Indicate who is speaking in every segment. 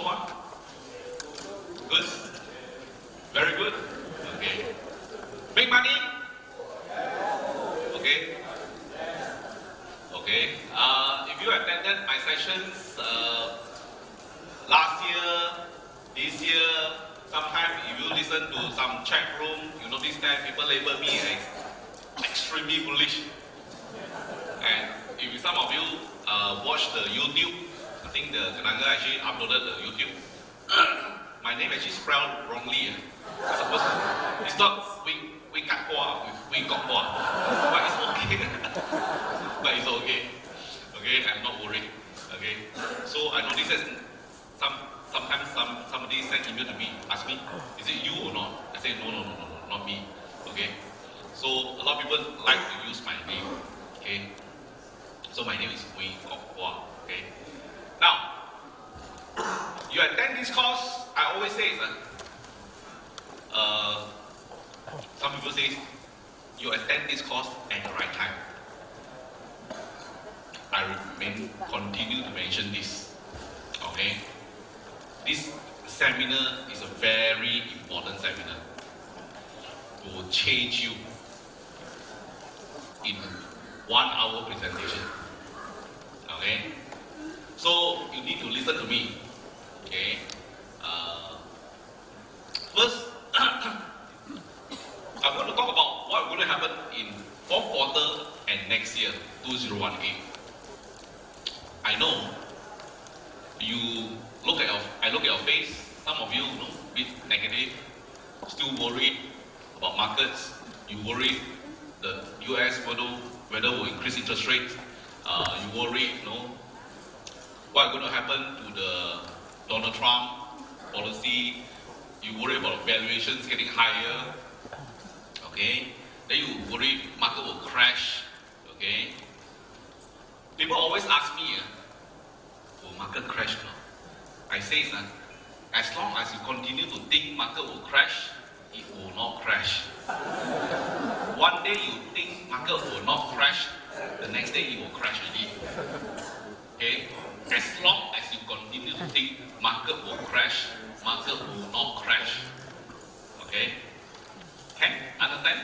Speaker 1: Good.
Speaker 2: Very good. Okay. Make money. Okay. Okay. Uh, if you attended my sessions uh, last year, this year, sometimes if you listen to some chat room, you notice that people label me as extremely bullish. And if some of you uh, watch the YouTube, I think the Kenanga actually uploaded the YouTube. my name actually spelled wrongly. Eh. Supposed to, it's not we we got ah, we got ah. but it's okay. but it's okay. Okay, I'm not worried. Okay, so I noticed that some sometimes some somebody sent email to me, ask me, is it you or not? I say no, no, no, no, no, not me. Okay, so a lot of people like to use my name. Okay, so my name is Ooi Kok Hwa. Okay, now you attend this course. I always say, uh, uh, some people say you attend this course at the right time. I remain, continue to mention this. Okay? This seminar is a very important seminar. It will change you in one hour presentation. Okay? So you need to listen to me. Okay? Uh, first, I'm going to talk about what to happen in fourth quarter and next year, 2018. I know you look at your, I look at your face, some of you, you know, bit negative, still worried about markets, you worry the US whether, whether will increase interest rates, uh, you worry, you know, what's going to happen to the Donald Trump policy, you worry about valuations getting higher, okay? Then you worry market will crash, okay? People always ask me, uh, will market crash not? I say, uh, as long as you continue to think market will crash, it will not crash. One day you think market will not crash, the next day it will crash again. Okay? As long as you continue to think market will crash, market will not crash. Okay? Okay? Understand?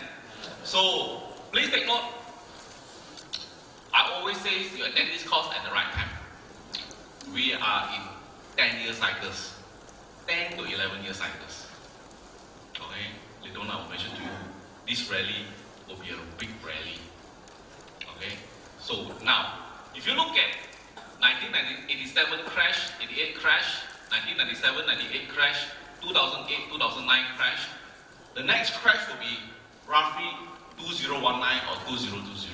Speaker 2: So, please take note. I always say you attend this course at the right time. We are in 10 year cycles. 10 to 11 year cycles. Okay? Later on I will mention to you, this rally will be a big rally. Okay? So now, if you look at 1987 crash, 88 crash, 1997, 98 crash, 2008, 2009 crash, the next crash will be roughly 2019 or 2020.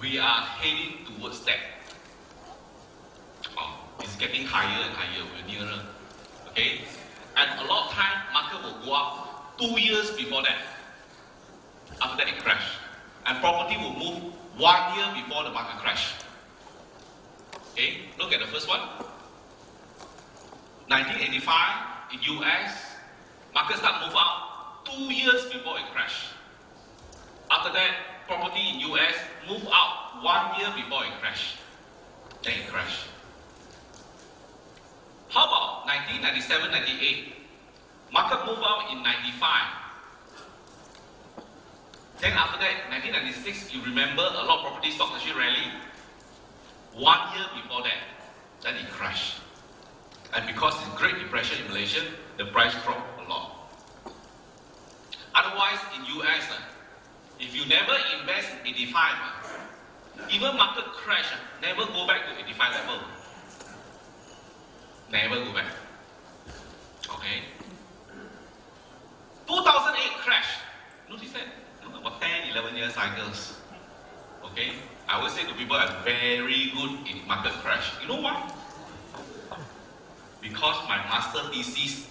Speaker 2: We are heading towards that. Oh, it's getting higher and higher, we're nearer. Okay? And a lot of time, market will go up two years before that. After that, it crash. And property will move one year before the market crash. Okay, look at the first one. 1985 in US, market start move up two years before it crash. After that, property in US move out one year before it crash. Then it crash. How about 1997, 98? Market move out in 95. Then after that, 1996, you remember a lot of property stocks actually rally. One year before that, then it crashed. And because it's Great Depression in Malaysia, the price dropped a lot. Otherwise, in US, uh, if you never invest in 85, uh, even market crash, uh, never go back to 85 level. Never go back. Okay? 2008 crash. Notice that? About 10, 11 year cycles. Okay? I always say to people, I'm very good in market crash. You know why? Because my master thesis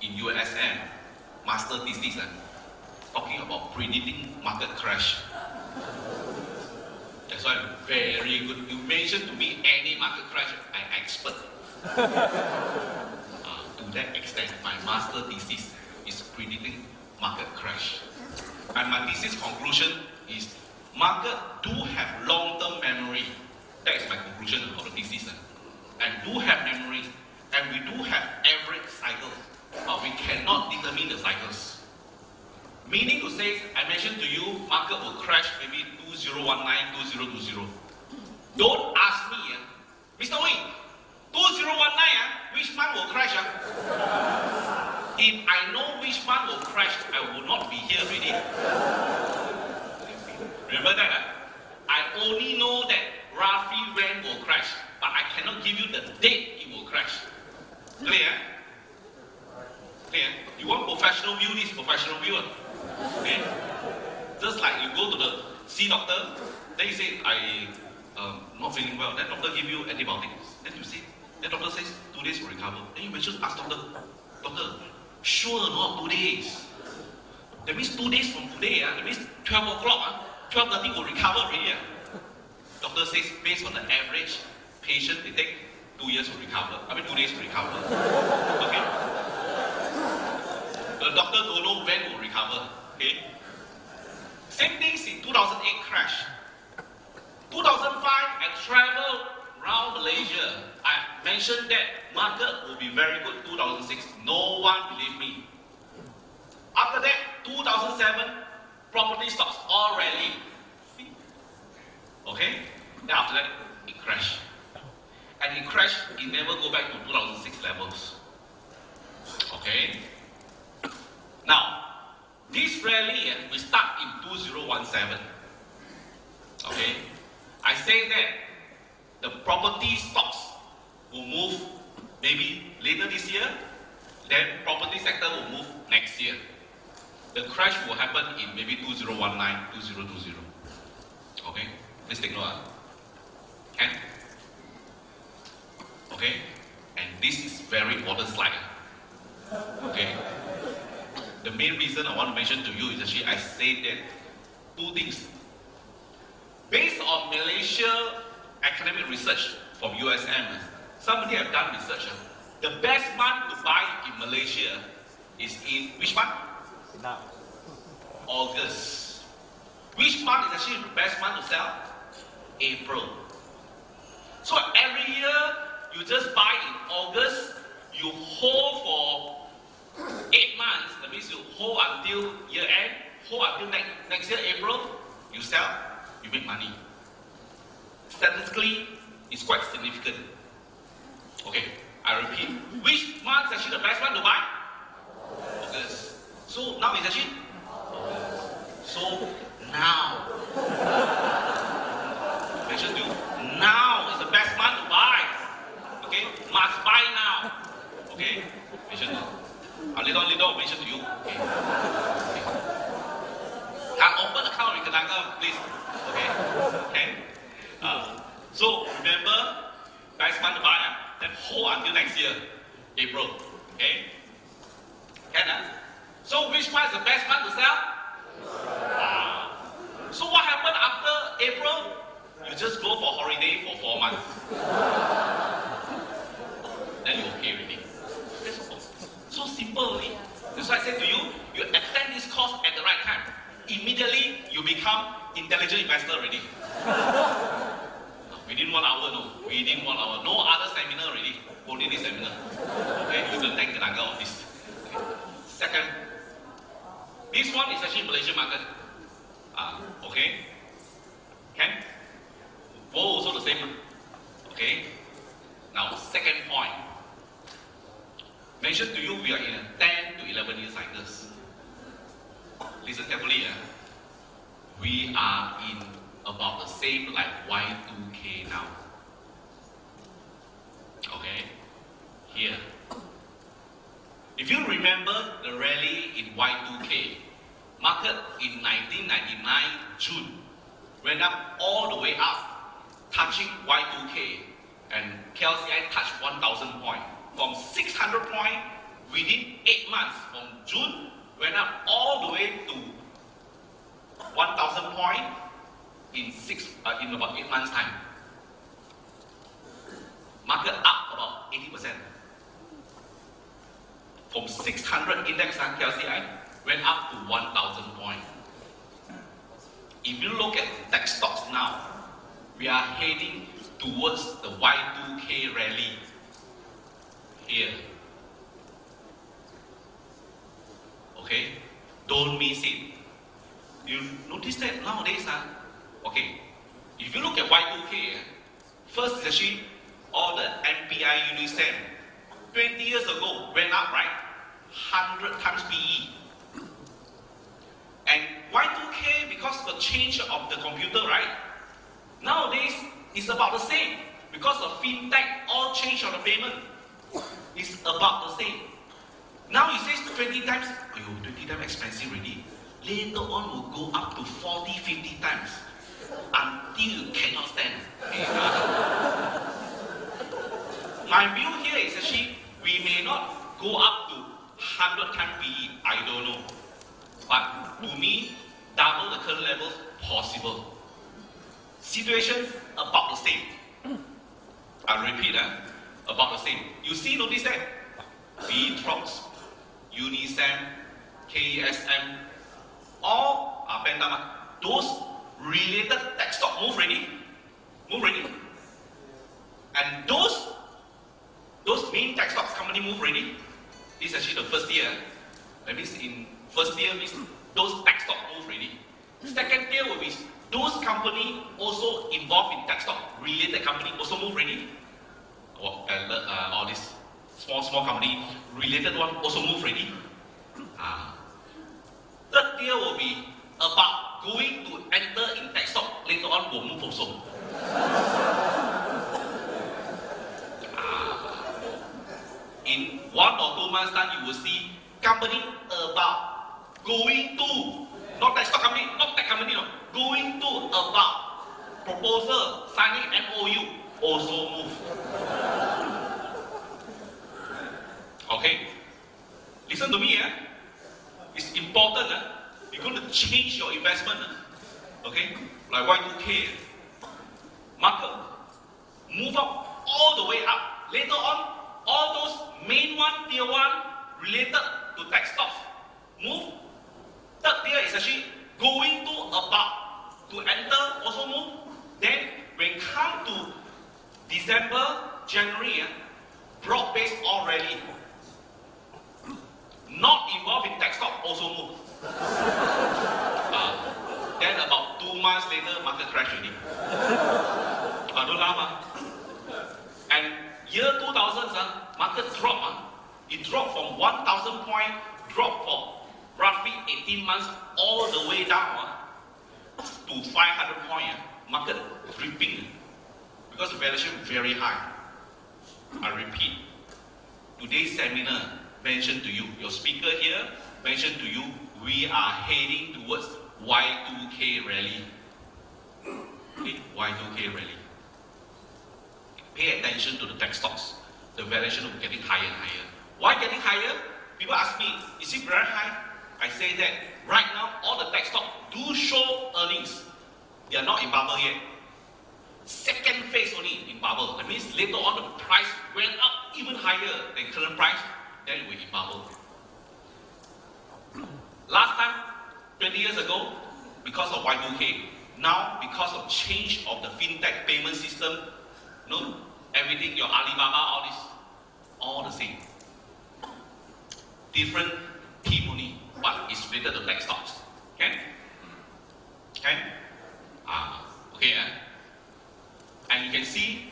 Speaker 2: in USM, master thesis, uh, talking about predicting market crash. That's why I'm very good. You mention to me any market crash, I expert. uh, to that extent, my master thesis is predicting market crash. And my thesis conclusion is market do have long-term memory. That is my conclusion of the thesis. And do have memory, and we do have average cycles, but we cannot determine the cycles. Meaning to say, I mentioned to you, market will crash maybe 2019, 2020. Don't ask me, eh? Mr. Wing, 2019, eh? which month will crash? Eh? If I know which month will crash, I will not be here already. Remember that? Eh? I only know that roughly when will crash, but I cannot give you the date it will crash. Clear? Clear? You want professional view, this professional view. Okay? Just like you go to the see doctor, then you say, I um, not feeling well. Then doctor give you antibiotics. Then you say, then doctor says, two days will recover. Then you mention, ask doctor, doctor, sure not two days? That means two days from today, uh, that means 12 o'clock, uh, 12.30 will recover already. Uh. Doctor says, based on the average, patient, they take two years to recover. I mean, two days to recover. Okay? The doctor don't know when will recover. Okay? Same thing in 2008 crash. 2005, I traveled around Malaysia. I mentioned that market will be very good 2006. No one believed me. After that, 2007, property stocks all rally. Okay? Then after that, it crashed. And it crashed, it never go back to 2006 levels. Okay? Now, this rally we start in 2017. Okay? I say that the property stocks will move maybe later this year, then property sector will move next year. The crash will happen in maybe 2019, 2020. Okay? Let's take note. Ah. Okay? Okay? And this is very important slide. Ah. Okay? The main reason I want to mention to you is actually I say that two things. Based on Malaysia academic research from USM, ah, somebody have done research. The best month to buy in Malaysia is in which month?
Speaker 1: Now.
Speaker 2: August. Which month is actually the best month to sell? April. So every year you just buy in August, you hold for eight months. That means you hold until year end, hold until next, next year April, you sell, you make money. Statistically, it's quite significant. Okay, I repeat. Which month is actually the best month to buy? So now it's actually. So now. Mention to now is the best month to buy. Okay, must buy now. Okay, mention later on, later on, mention to you. Okay. okay. Can open account with Kenanga, please. Okay. Okay. Uh, so remember, best month to buy. Uh, then hold until next year, April. Okay. Can uh? So which month is the best month to sell? So what happened after April? You just go for holiday for four months. then you okay already. That's. So simple only. That's why I said to you, you attend this course at the right time. Immediately you become intelligent investor already. Within one hour, no. Within one hour. No other seminar already. Only this seminar. Okay, you can thank the Naga of this. Okay. Second, this one is actually Malaysian market. Ah, okay. Can? Gold also the same. Okay. Now, second point. Mentioned to you, we are in a 10 to 11 year cycles. Listen carefully. Eh? We are in about the same like Y2K now. Okay? Here. If you remember the rally in Y2K, market in 1999 June went up all the way up, touching Y2K, and KLCI touched 1,000 point. From 600 point within 8 months, from June, went up all the way to 1,000 point in six uh, in about 8 months time. 600 index on KLCI went up to 1,000 points. If you look at tech stocks now, we are heading towards the Y2K rally here. Okay? Don't miss it. You notice that nowadays, huh? okay, if you look at Y2K, eh, first is actually all the MPI Unisem 20 years ago went up, right? 100 times PE. And Y2K, because of the change of the computer, right? Nowadays, it's about the same. Because of fintech, all change of the payment. It's about the same. Now it says 20 times, oh, 20 times expensive already. Later on will go up to 40, 50 times until you cannot stand. My view here is actually we may not go up to 100 times PE, I don't know. But to me, double the current levels possible. Situation about the same. I repeat, eh? about the same. You see, notice that ViTrox, Unisem, KSM, all are Pentama. Those related tech stock move ready, move ready. And those those main tech stocks company move ready. This is actually the first year. That means in first year means those tech stock move ready. Second year will be those company also involved in tech stock related company also move ready. Or uh, uh, all this small small company related one also move ready. Uh, third year will be about going to enter in tech stock later on will move also. In one or two months time you will see company about going to not tech stock company, not tech company, no, going to about proposal, signing MOU, also move. Okay? Listen to me, eh? It's important, eh? You're going to change your investment, eh? okay? Like Y2K, market, move up all the way up. Later on, all those main one, tier one, related to tech stocks, move. Third tier is actually going to about to enter, also move. Then when come to December, January, broad base already. Not involved in tech stock, also move. uh, then about two months later, market crash already. Uh, don't laugh, uh. And year 2000, uh, market drop. Uh, it dropped from 1,000 point, dropped for roughly 18 months, all the way down uh, to 500 point. Uh, market dripping because the valuation very high. I repeat, today's seminar mentioned to you, your speaker here mentioned to you, we are heading towards Y2K rally. Okay, Y2K rally. Attention to the tech stocks. The valuation will getting higher and higher. Why getting higher? People ask me, is it very high? I say that right now all the tech stocks do show earnings. They are not in bubble yet. Second phase only in bubble. That means later on the price went up even higher than current price, then it will in bubble. Last time, 20 years ago, because of Y2K, now because of change of the fintech payment system, no, everything, your Alibaba, all this, all the same. Different only, but it's related to tech stocks. Okay? Okay? Ah, okay. Eh? And you can see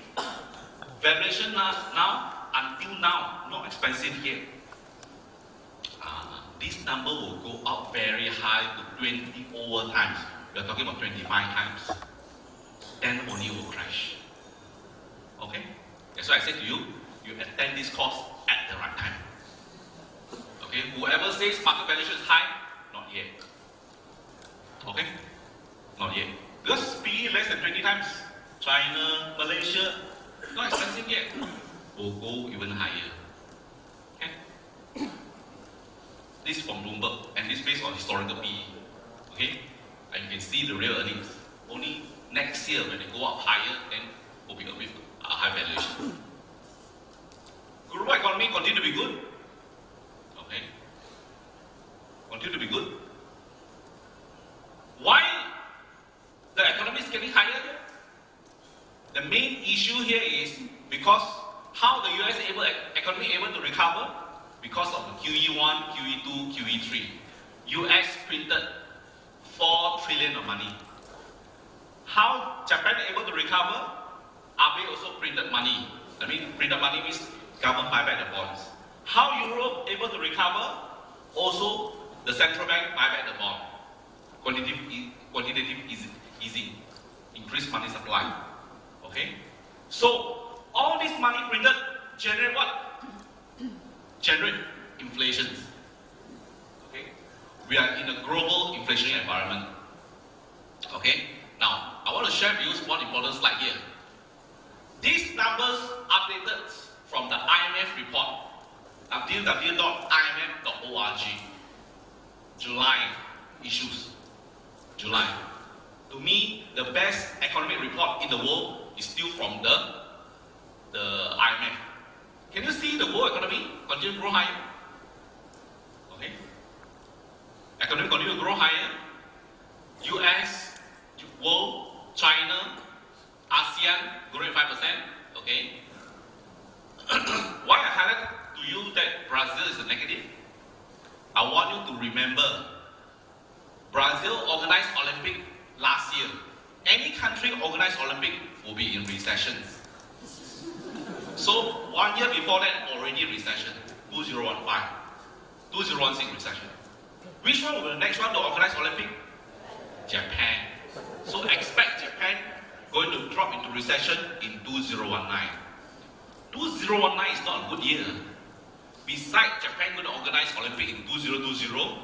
Speaker 2: valuation now, now until now, not expensive yet. Uh, this number will go up very high to 20 over times. We are talking about 25 times. Then only will crash. Okay? That's why I say to you, you attend this course at the right time. Okay? Whoever says market valuation is high, not yet. Okay? Not yet. Because PE less than 20 times. China, Malaysia, not expensive yet. Will go even higher. Okay? This is from Bloomberg, and this based on historical PE. Okay? And you can see the real earnings. Only next year when they go up higher, then will be with a high valuation. Global economy continue to be good. Okay? Continue to be good. Why the economy is getting higher? The main issue here is because how the US able, economy able to recover? Because of the QE1, QE2, QE3. US printed 4 trillion of money. How Japan able to recover? Abe also printed money. I mean, printed money means government buy back the bonds. How Europe able to recover? Also, the central bank buy back the bond. Quantitative, quantitative easing, increase money supply. Okay? So, all this money printed generate what? Generate inflation. Okay? We are in a global inflationary environment. Okay? Now, I want to share with you one important slide here. These numbers updated from the IMF report, www.imf.org, July issues. July. To me, the best economic report in the world is still from the, the IMF. Can you see the world economy continue to grow higher? Okay. Economy continue to grow higher. US, world, China, ASEAN growing 5%. Okay. Why I highlight to you that Brazil is a negative? I want you to remember Brazil organized Olympic last year. Any country organized Olympic will be in recession. So one year before that, already recession, 2015, 2016 recession. Which one will the next one to organize Olympic? Japan. So expect Japan going to drop into recession in 2019. 2019 is not a good year. Besides Japan going to organize Olympic in 2020,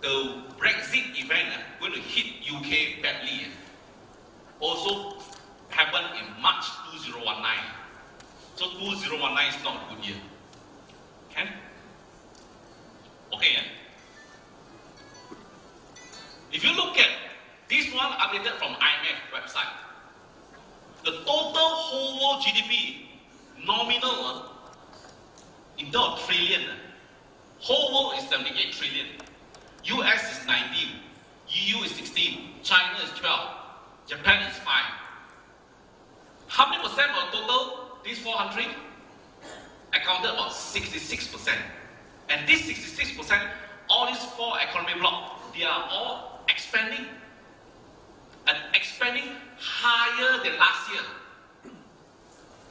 Speaker 2: the Brexit event uh, going to hit UK badly. Uh, also happened in March 2019. So 2019 is not a good year. Okay? Okay. Uh? If you look at this one updated from IMF website, the total whole world GDP nominal uh, in terms trillion, uh, whole world is 78 trillion. US is 19, EU is 16, China is 12, Japan is 5. How many percent of total? These 400 accounted about 66%. And this 66%, all these four economic blocks, they are all expanding and expanding higher than last year.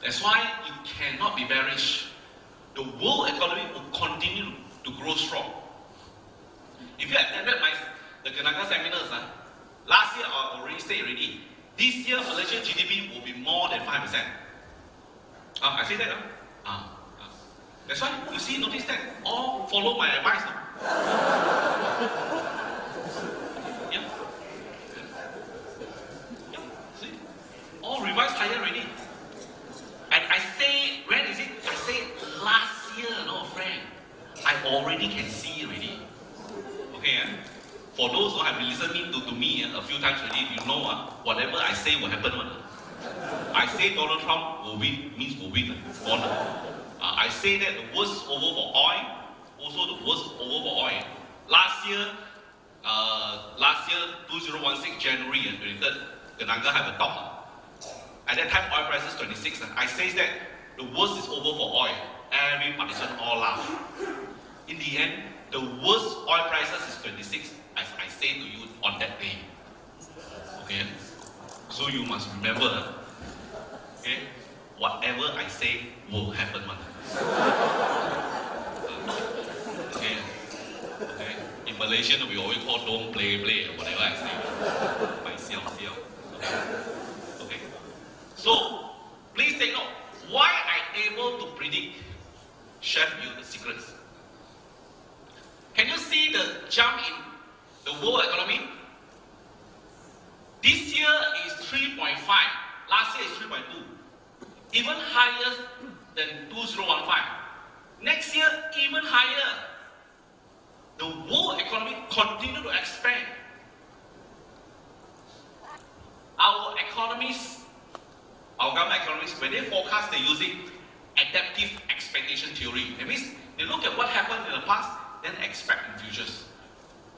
Speaker 2: That's why you cannot be bearish. The world economy will continue to grow strong. If you attended my the Kenanga seminars, uh, last year I already said already, this year Malaysian GDP will be more than 5%. Uh, I say that. Uh. Uh, That's why you see, notice that all follow my advice. Uh. yeah. Yeah. See? All revised higher already. And I say, when is it? I say last year, no friend. I already can see already. Okay, uh, for those who have been listening to, to me uh, a few times already, you know uh, whatever I say will happen. Uh. I say Donald Trump will win, means will win. Uh, I say that the worst over for oil, also the worst over for oil. Last year, uh, last year, 2016 January and 23rd, Kenanga have a top. At that time, oil prices 26. I say that the worst is over for oil. Every participant all laugh. In the end, the worst oil prices is 26, as I say to you on that day. Okay? So you must remember, okay? Whatever I say will happen one. okay? Okay? In Malaysian, we always call don't play, play, whatever I say. By okay? So, please take note. Why I able to predict, share you the secrets. Can you see the jump in the world economy? This year is 3.5. Last year is 3.2. Even higher than 2015. Next year, even higher. The world economy continue to expand. Our economists, our government economists, when they forecast, they're using adaptive expectation theory. That means they look at what happened in the past then expect in futures.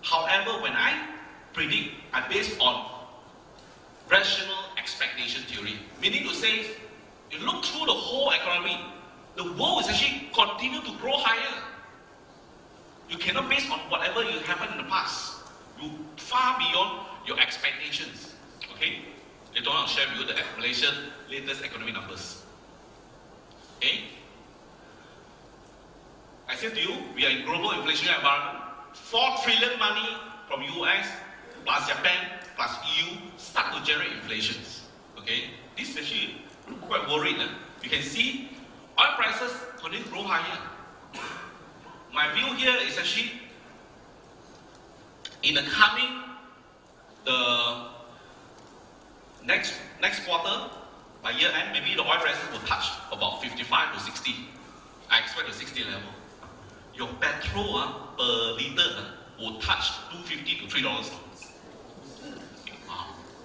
Speaker 2: However, when I predict, I base on rational expectation theory. Meaning to say, you look through the whole economy, the world is actually continue to grow higher. You cannot base on whatever you happened in the past. You far beyond your expectations. Okay? Later on, I'll share with you the Malaysian latest economic numbers. Okay? I said to you, we are in global inflationary environment. Four trillion money from US plus Japan plus EU start to generate inflations. Okay? This is actually quite worried. Uh. You can see oil prices continue to grow higher. My view here is actually in the coming the next next quarter by year end maybe the oil prices will touch about 55 to 60 i expect the 60 level. Your petrol uh, per liter uh, will touch 250 to 3 dollars.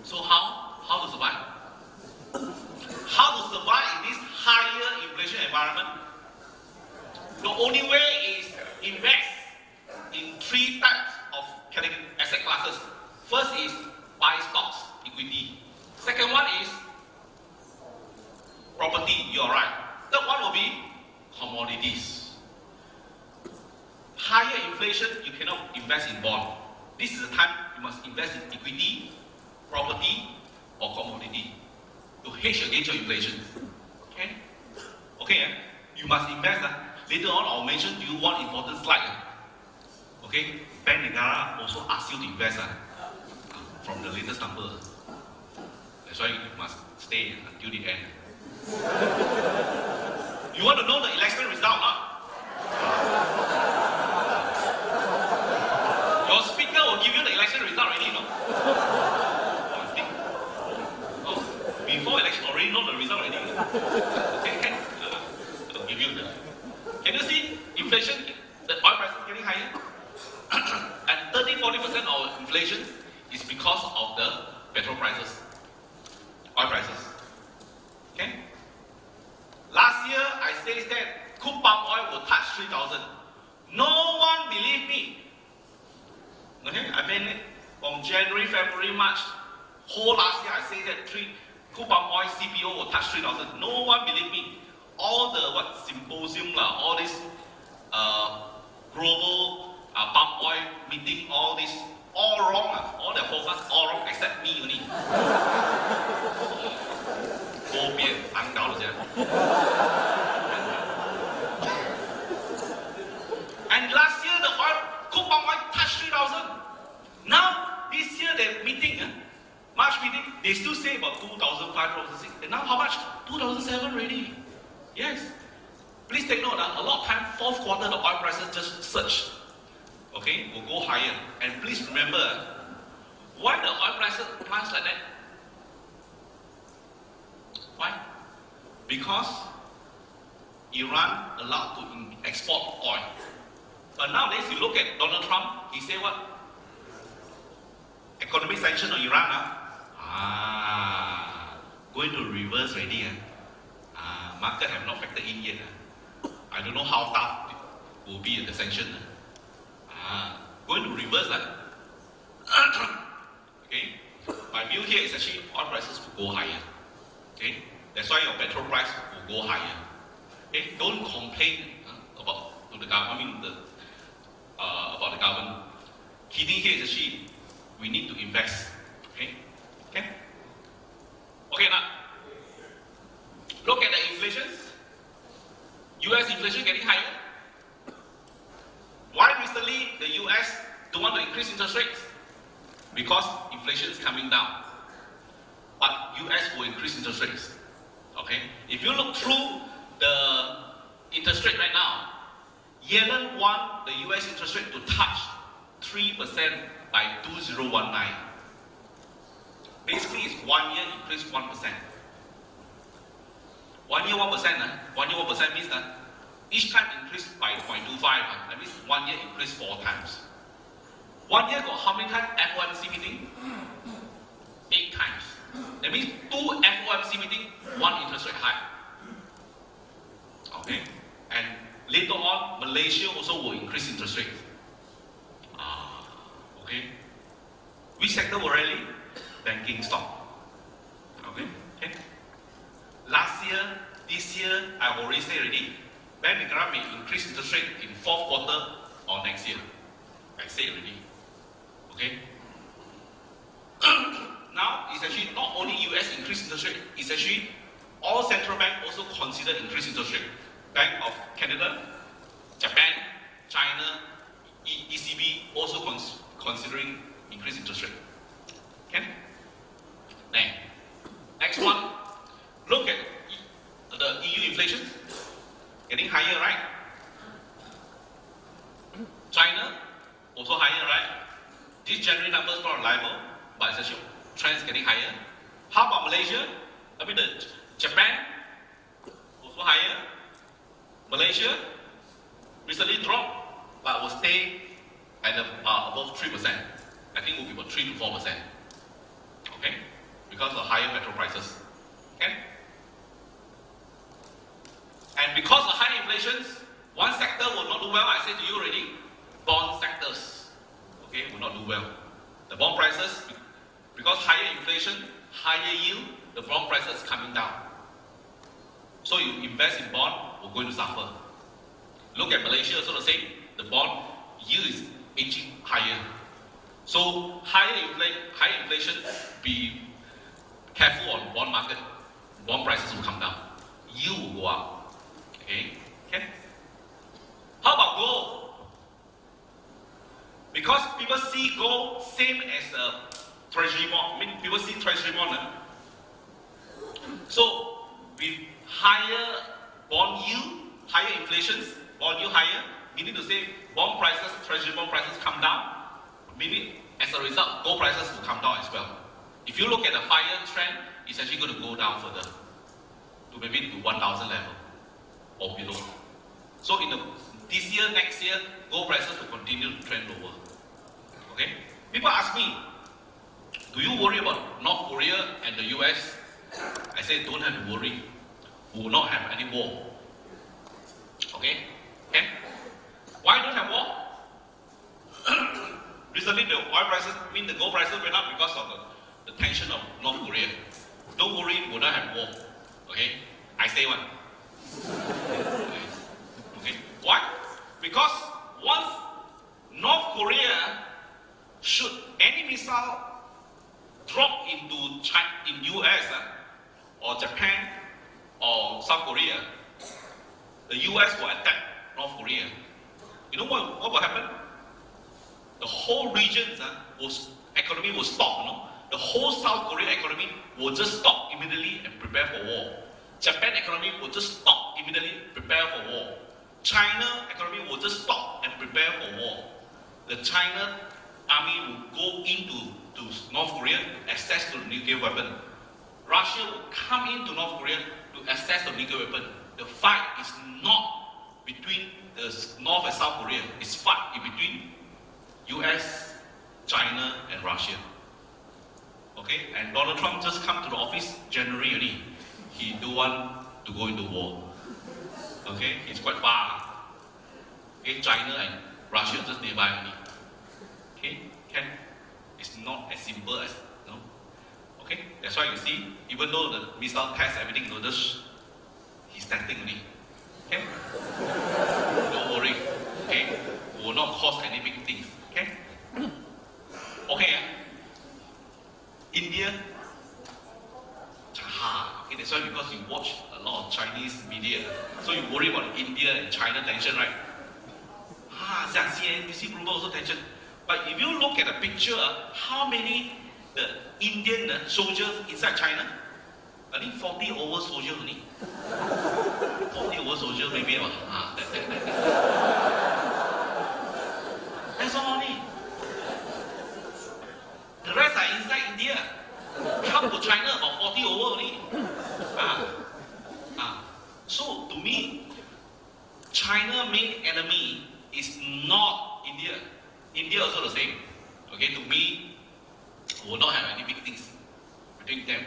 Speaker 2: So how how to survive? How to survive in this higher inflation environment? The only way is invest in three types of asset classes. First is buy stocks, equity. Second one is property, you're right. Third one will be commodities. Higher inflation, you cannot invest in bond. This is the time you must invest in equity, property, or commodity to hedge against your inflation. Okay? Okay, eh? you must invest. Uh. Later on, I'll mention to you one important slide. Uh. Okay? Bank Negara also ask you to invest. Uh from the latest number. That's why you must stay until the end. you want to know the election result, huh? Your speaker will give you the election result already, no? Oh, before election already know the result already. Okay. Uh, I'll give you the. Can you see inflation? The oil price is getting higher, and 30-40% of inflation is because of the petrol prices, oil prices. Okay? Last year, I said that crude palm oil will touch 3,000. No one believed me. Okay? I mean, from January, February, March, whole last year, I said that three, crude palm oil CPO will touch 3,000. No one believed me. All the what symposium, lah, all this uh, global uh, palm oil meeting, all this all wrong. All the focus all wrong except me only. And last year the oil, palm oil touched 3,000. Now, this year the meeting, uh, March meeting, they still say about 2,000, 5,000, and now how much? 2,007 already. Yes. Please take note, uh, a lot of time, fourth quarter, the oil prices just surge okay, will go higher. And please remember, why the oil prices plunge like that? Why? Because Iran allowed to export oil. But nowadays, you look at Donald Trump, he say what? Economic sanction on Iran, huh? ah, going to reverse already. Huh? Ah, market have not factored in yet. Huh? I don't know how tough will be the sanction. Huh? Ah, going to reverse that. okay? My view here is actually oil prices will go higher. Okay? That's why your petrol price will go higher. Okay? Don't complain uh, about to the government, I mean the, uh, about the government. Key thing here is actually we need to invest. Okay? Okay? Okay now. Look at the inflation. US inflation getting higher. Why recently the US don't want to increase interest rates? Because inflation is coming down. But US will increase interest rates. Okay? If you look through the interest rate right now, Yellen want the US interest rate to touch 3% by 2019. Basically, it's one year increase 1%. One year 1%, uh, one year 1% means that each time increased by 0.25, that means one year increased four times. One year got how many times FOMC meeting? Eight times. That means two FOMC meeting, one interest rate hike. Okay? And later on, Malaysia also will increase interest rate. Ah, okay? Which sector will rally? Banking stock. Okay? okay? Last year, this year, I already said already, Bank England may increase interest rate in fourth quarter or next year. I said already. Okay? now, it's actually not only US increase interest rate, it's actually all central bank also consider increase interest rate. Bank of Canada, Japan, China, e ECB also cons considering increase interest rate. Okay? Next one, look at the EU inflation getting higher, right? China also higher, right? These January numbers not reliable, but it's actually trends getting higher. How about Malaysia? I mean the Japan also higher. Malaysia recently dropped, but will stay at uh, above three percent. I think will be about three to four percent. Okay, because of higher petrol prices. Okay. And because of high inflations, one sector will not do well. I said to you already, bond sectors, okay, will not do well. The bond prices, because higher inflation, higher yield, the bond prices coming down. So you invest in bond, we're going to suffer. Look at Malaysia, also the same. The bond yield is edging higher. So higher, infl- higher inflation, be careful on bond market. Bond prices will come down. Yield will go up. Okay? Okay? How about gold? Because people see gold same as a treasury bond. I mean, people see treasury bond. Eh? So, with higher bond yield, higher inflation, bond yield higher, meaning to say bond prices, treasury bond prices come down, meaning as a result, gold prices will come down as well. If you look at the five-year trend, it's actually going to go down further to maybe to 1,000 level or below. So in the this year, next year, gold prices will continue to trend lower. Okay? People ask me, do you worry about North Korea and the US? I say don't have to worry. We will not have any war. Okay? Okay? Why don't have war? Recently the oil prices, I mean the gold prices went up because of the, the tension of North Korea. Don't worry, we will not have war. Okay? I say one. Okay. Why? Because once North Korea should any missile drop into China, in US uh, or Japan or South Korea, the US will attack North Korea. You know what, what will happen? The whole region uh, will, economy will stop. You know? The whole South Korean economy will just stop immediately and prepare for war. Japan economy will just stop immediately, prepare for war. China economy will just stop and prepare for war. The China army will go into to North Korea, access to nuclear weapon. Russia will come into North Korea to access the nuclear weapon. The fight is not between the North and South Korea. It's fight in between US, China, and Russia. Okay, and Donald Trump just come to the office January already he don't want to go into war. Okay, he's quite far. Okay, China and Russia just nearby only. Okay, can it's not as simple as you know. Okay, that's why you see, even though the missile test everything, you know, just he's testing only. Okay, don't worry. Okay, will not cause any big things. Okay, okay. India Ah, okay, that's why because you watch a lot of Chinese media, so you worry about India and China tension, right? Ah, yeah, CNBC Bloomberg also tension. But if you look at the picture, how many the Indian uh, soldiers inside China? I think 40 over soldiers only. 40 over soldiers maybe. Ah, that, that, that, that. That's all only. The rest are inside India. Come to China about 40 over only. Ah. Ah. So to me, China main enemy is not India. India also the same. Okay, to me, will not have any big things between them.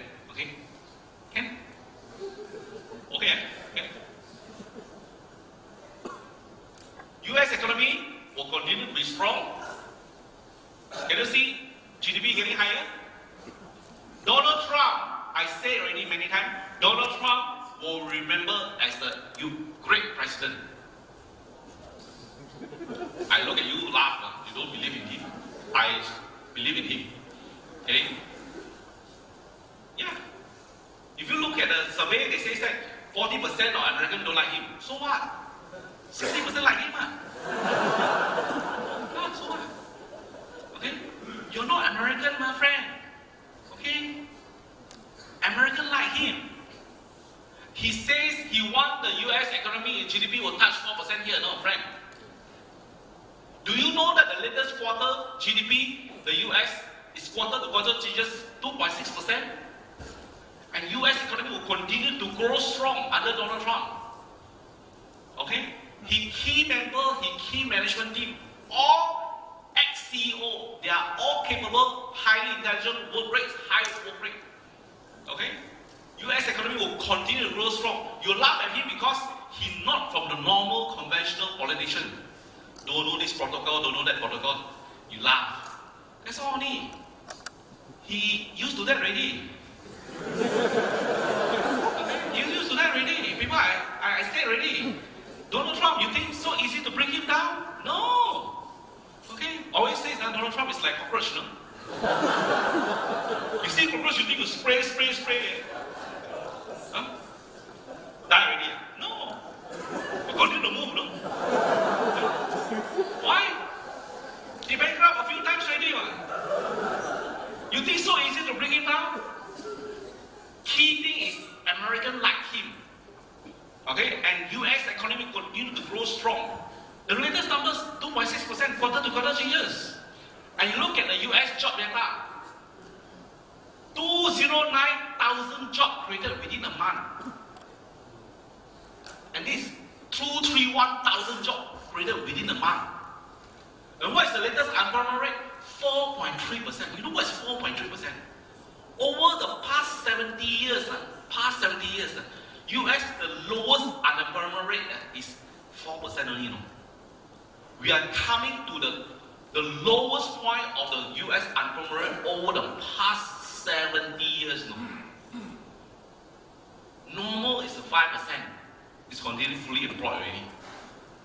Speaker 2: 25% is considered fully employed already.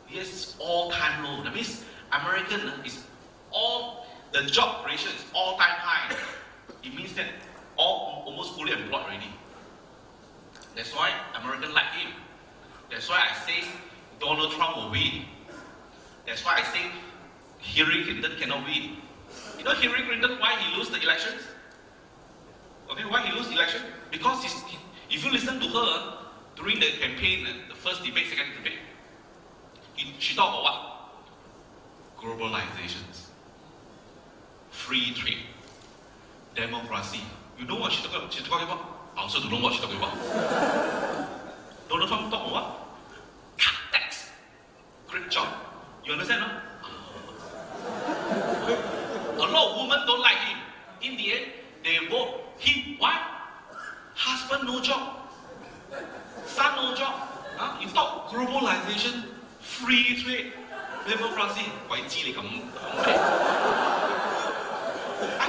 Speaker 2: Yes, all time low. That means American uh, is all, the job creation is all time high. It means that all almost fully employed already. That's why American like him. That's why I say Donald Trump will win. That's why I say Hillary Clinton cannot win. You know Hillary Clinton why he lose the elections? Okay, why he lose election? Because if you listen to her, during the campaign, uh, the first debate, second debate, he, she talked about what? Globalizations, free trade, democracy. You know what she talking about? She's talking about? I also don't know what she's talking about. Donald Trump talk about what? Cut tax. Great job. You understand, no? A lot of women don't like him. In the end, they vote him. Why? Husband no job. Son no job. Huh? If globalization, free trade, democracy, why you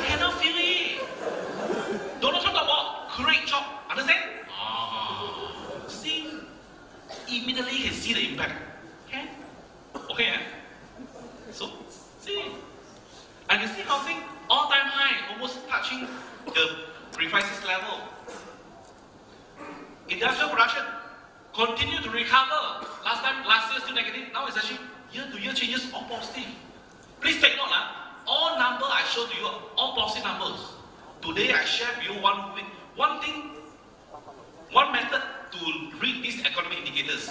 Speaker 2: cannot feel it. Donald Trump talk about create job. Understand? Ah. See, immediately can see the impact. Okay? Okay, eh? So, see. And you see housing all-time high, almost touching the pre-crisis level. Industrial production continue to recover. Last time, last year still negative. Now it's actually year-to-year changes all positive. Please take note, ah. all number I showed to you are all positive numbers. Today I share with you one one thing, one method to read these economic indicators.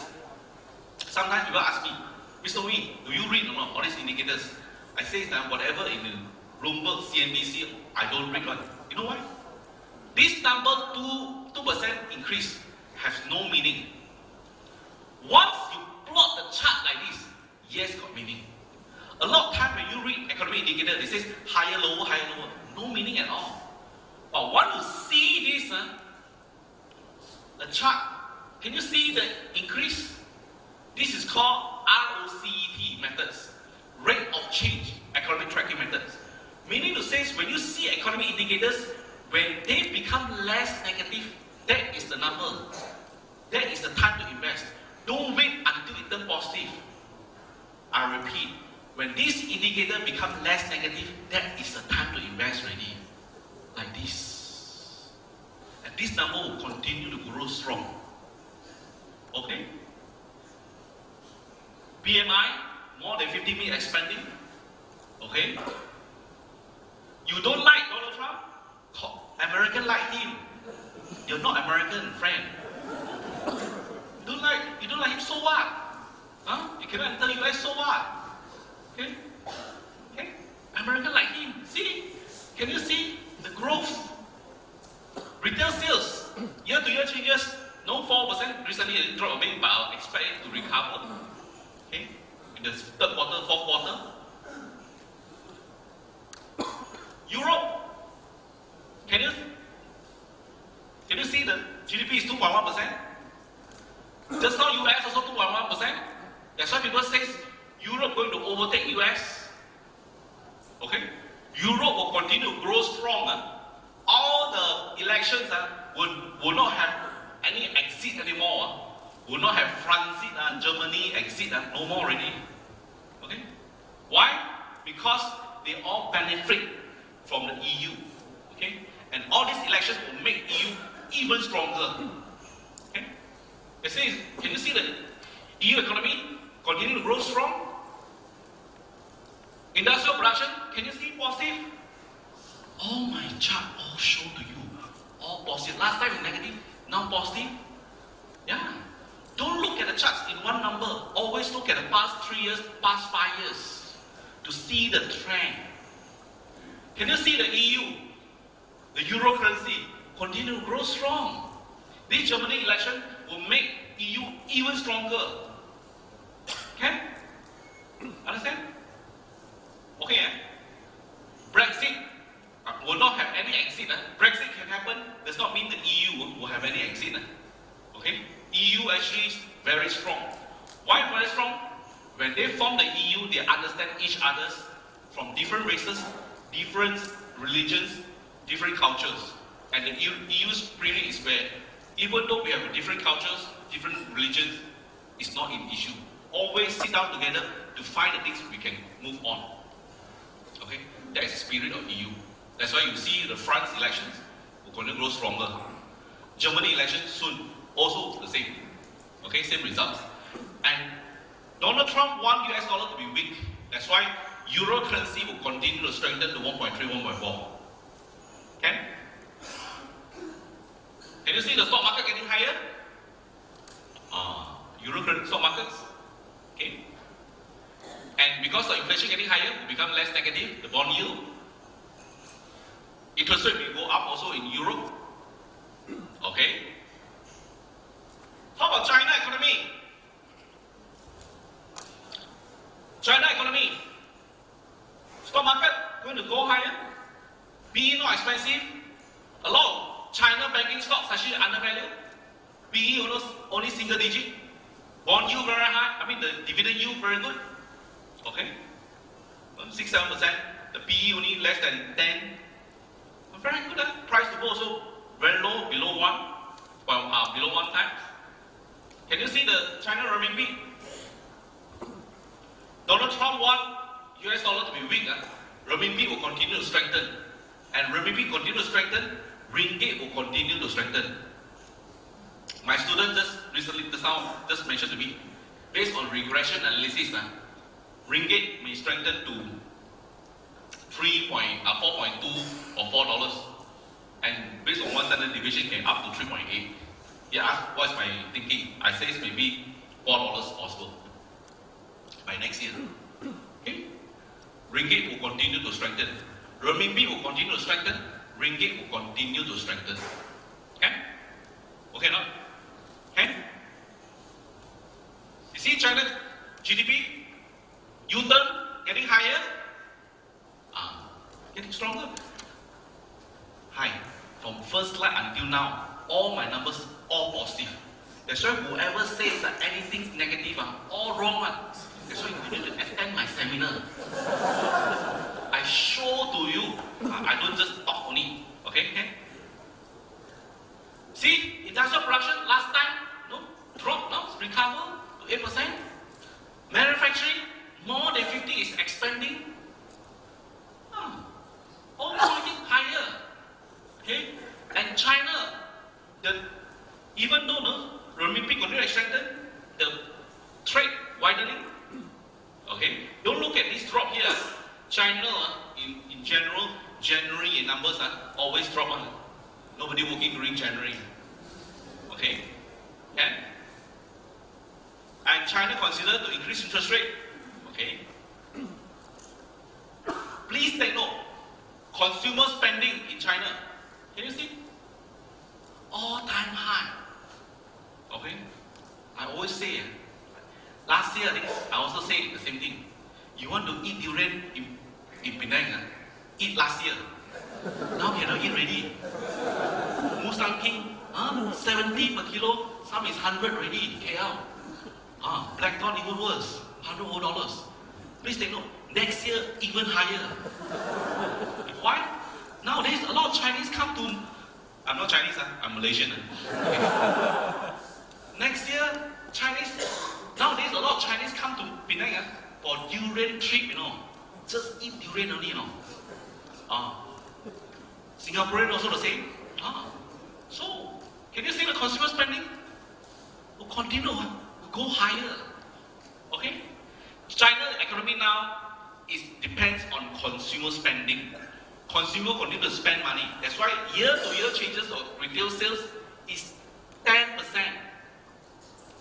Speaker 2: Sometimes people ask me, Mr. Ooi, do you read or not all these indicators? I say that whatever in Bloomberg, CNBC, I don't read one. You know why? This number two two percent increase has no meaning. Once you plot the chart like this, yes, got meaning. A lot of time when you read economic indicator, they say higher, lower, higher, lower. No meaning at all. But once you see this, uh, the chart, can you see the increase? This is called ROCET methods, rate of change economic tracking methods. Meaning to say, when you see economic indicators, when they become less negative, that is the number. that is the time to invest. Don't wait until it turns positive. I repeat, when this indicator becomes less negative, that is the time to invest already. Like this. And this number will continue to grow strong. Okay? PMI, more than 50 minutes expanding. Okay? You don't like Donald Trump? American like him. You're not American, friend. You don't like, you don't like him, so what? Huh? You cannot enter US, so what? Okay? Okay? American like him. See? Can you see the growth? Retail sales, year to year, years, no 4%. Recently it dropped a bit, but I expect it to recover. Okay? In the third quarter, fourth quarter. Europe, can you can you see the GDP is 2.1%? Just now US also 2.1%. That's why people say Europe going to overtake US. Okay? Europe will continue to grow strong. Uh. All the elections uh, will, will not have any exit anymore. Uh. Will not have France, uh, Germany exit, uh, no more already. Okay? Why? Because they all benefit from the EU. Okay? And all these elections will make EU even stronger. Okay? They say, can you see the EU economy continue to grow strong? Industrial production, can you see positive? All my chart all show to you. All positive. Last time negative, now positive. Yeah. Don't look at the charts in one number. Always look at the past three years, past five years to see the trend. Can you see the EU, the euro currency continue to grow strong? This Germany election will make EU even stronger. Okay? Understand? Okay, eh? Brexit uh, will not have any exit. Eh? Brexit can happen, does not mean the EU will, have any exit. Eh? Okay? EU actually is very strong. Why very strong? When they form the EU, they understand each other's from different races, different religions, different cultures. And the EU's spirit is where, even though we have different cultures, different religions, it's not an issue. Always sit down together to find the things we can move on. Okay? That is the spirit of EU. That's why you see the France elections are going to grow stronger. Germany election soon, also the same. Okay, same results. And Donald Trump wants US dollar to be weak. That's why Euro currency will continue to strengthen to 1.3, 1.4. Okay? Can you see the stock market getting higher? Uh, Euro stock markets. Okay? And because the inflation getting higher, it become less negative, the bond yield. Interest rate will go up also in Europe. Okay? How about China economy? China economy. Stock market going to go higher. PE not expensive. A lot of China banking stocks actually undervalued. PE almost only single digit. Bond yield very high. I mean the dividend yield very good. Okay? Six, seven percent. The PE only less than ten. Very good. Uh. Price to book also very low, below one. Well, uh, below one times. Can you see the China renminbi? Donald Trump want US dollar to be weak. Uh. Renminbi will continue to strengthen. And renminbi continue to strengthen, ringgit will continue to strengthen. My student just recently just now just mentioned to me, based on regression analysis, uh, ringgit may strengthen to 3 point, uh, 4.2 or 4 dollars. And based on one standard deviation can up to 3.8. He asked what's my thinking. I say it's maybe 4 dollars possible by next year. Okay? Ringgit will continue to strengthen. Renminbi will continue to strengthen. Ringgit will continue to strengthen. Okay? Okay, not? Okay? You see China GDP U-turn getting higher, ah, getting stronger. High. From first slide until now, all my numbers all positive. That's why whoever says that anything negative, ah, all wrong one. That's why you need to attend my seminar. I show to you. I don't just talk only. Okay? okay? See, industrial production last time, no, recover to 8%. Manufacturing, more than 50 is expanding. Ah, all pointing higher. Okay? And China, the, even though the renminbi continue to strengthen, the trade widening. Okay? Don't look at this drop here. China, uh, in, in general, January in numbers are always drop. Uh. Nobody working during January. Okay? And, and China considered to increase interest rate. Okay? Please take note. Consumer spending in China. Can you see? All time high. Okay? I always say, last year I, I also say the same thing. You want to eat durian in, in Penang, uh, eat last year. Now cannot eat already. Musang King, uh, 70 per kilo, some is 100 already, KL. Uh, black thorn even worse, 100 more dollars. Please take note, next year even higher. Why? Nowadays a lot of Chinese come to, I'm not Chinese, uh, I'm Malaysian. Uh. next year, Chinese, nowadays a lot of Chinese come to Penang uh, for durian trip, you know. Just eat durian only, you know. Uh, Singaporean also the same. Ah. So, can you see the consumer spending? Will continue, will go higher. Okay? China economy now is depends on consumer spending. Consumer continue to spend money. That's why year-to-year changes of retail sales is 10%.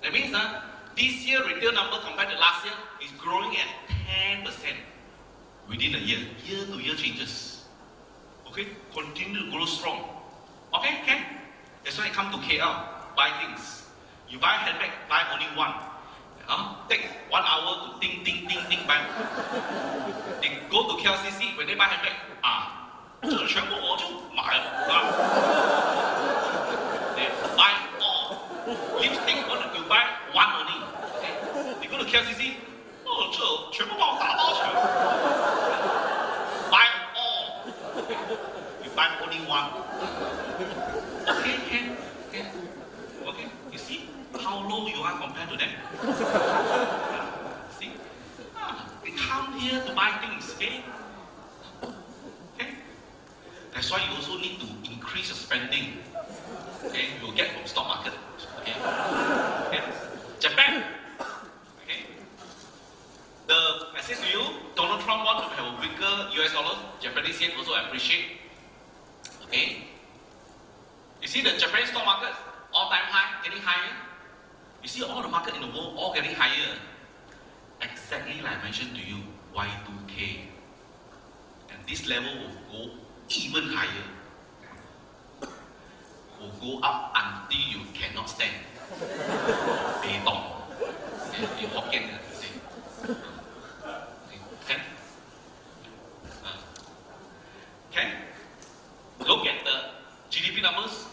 Speaker 2: That means uh, this year retail number compared to last year is growing at 10% within a year. Year-to-year changes. Okay? Continue to grow strong. Okay? Can? That's why I come to KL, buy things. You buy handbag, buy only one. Huh? Take one hour to ding, ding, ding, ding, buy. they go to KLCC, when they buy handbag, ah, 这全部我就买了，啊。They buy all. Lipstick, you buy one only. Okay? They go to KLCC, 哦，这全部帮我打包起来。Buy all. You buy only one. Okay, can, can. Okay, you see how low you are compared to them. see, ah, they come here to buy things. Okay, okay. That's why you also need to increase your spending. Okay, you'll get from stock market. Okay, okay. Japan. The said to you, Donald Trump wants to have a weaker US dollar. Japanese yen also appreciate. Okay. You see the Japanese stock market all-time high, getting higher. You see all the market in the world all getting higher. Exactly like I mentioned to you, Y2K. And this level will go even higher. Will go up until you cannot stand. Hokkien, you see. Can? Uh, Can? Look at the GDP numbers.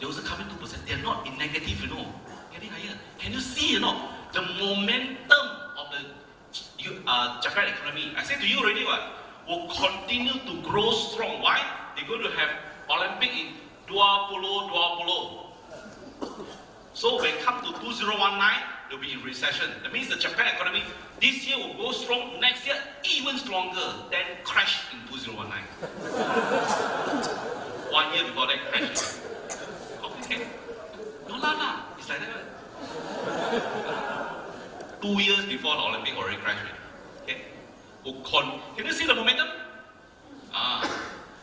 Speaker 2: They also coming 2%. They're not in negative, you know. Getting higher. Can you see, you know, the momentum of the you, uh, Japan economy? I said to you already, what? Will continue to grow strong. Why? They're going to have Olympic in 2020. So when come to 2019, they'll be in recession. That means the Japan economy this year will go strong, next year even stronger, then crash in 2019. One year before that crash. Okay? No lah lah. It's like that. Two years before the Olympic already crashed. Okay? Will Can you see the momentum? Ah.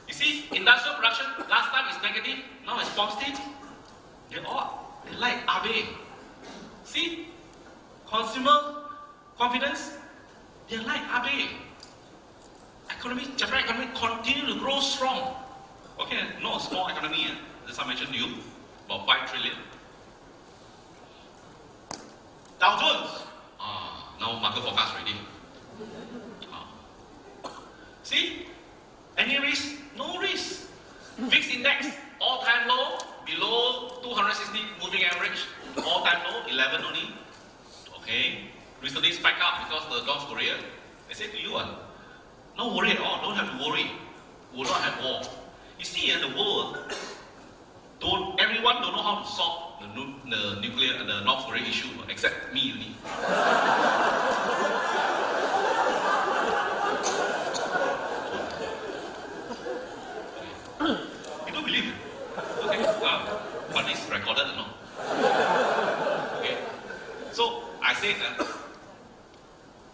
Speaker 2: You see, industrial production last time is negative, now it's positive. They all they like Abe. See? Consumer confidence, they're like Abe. Economy, Japan economy continue to grow strong. Okay, not a small economy, eh? as I mentioned to you, about 5 trillion. Dow Jones, ah, now market forecast ready. Ah. See? Any risk? No risk. VIX index, all-time low, below 260 moving average, all-time low, 11 only. Okay. Recently spiked up because the North Korea. I said to you, uh, no worry at all. Don't have to worry. We'll not have war. You see, in the world, don't everyone don't know how to solve the the nuclear, the North Korea issue, except me you don't believe it? Okay, uh, but it's recorded or not? Okay, said that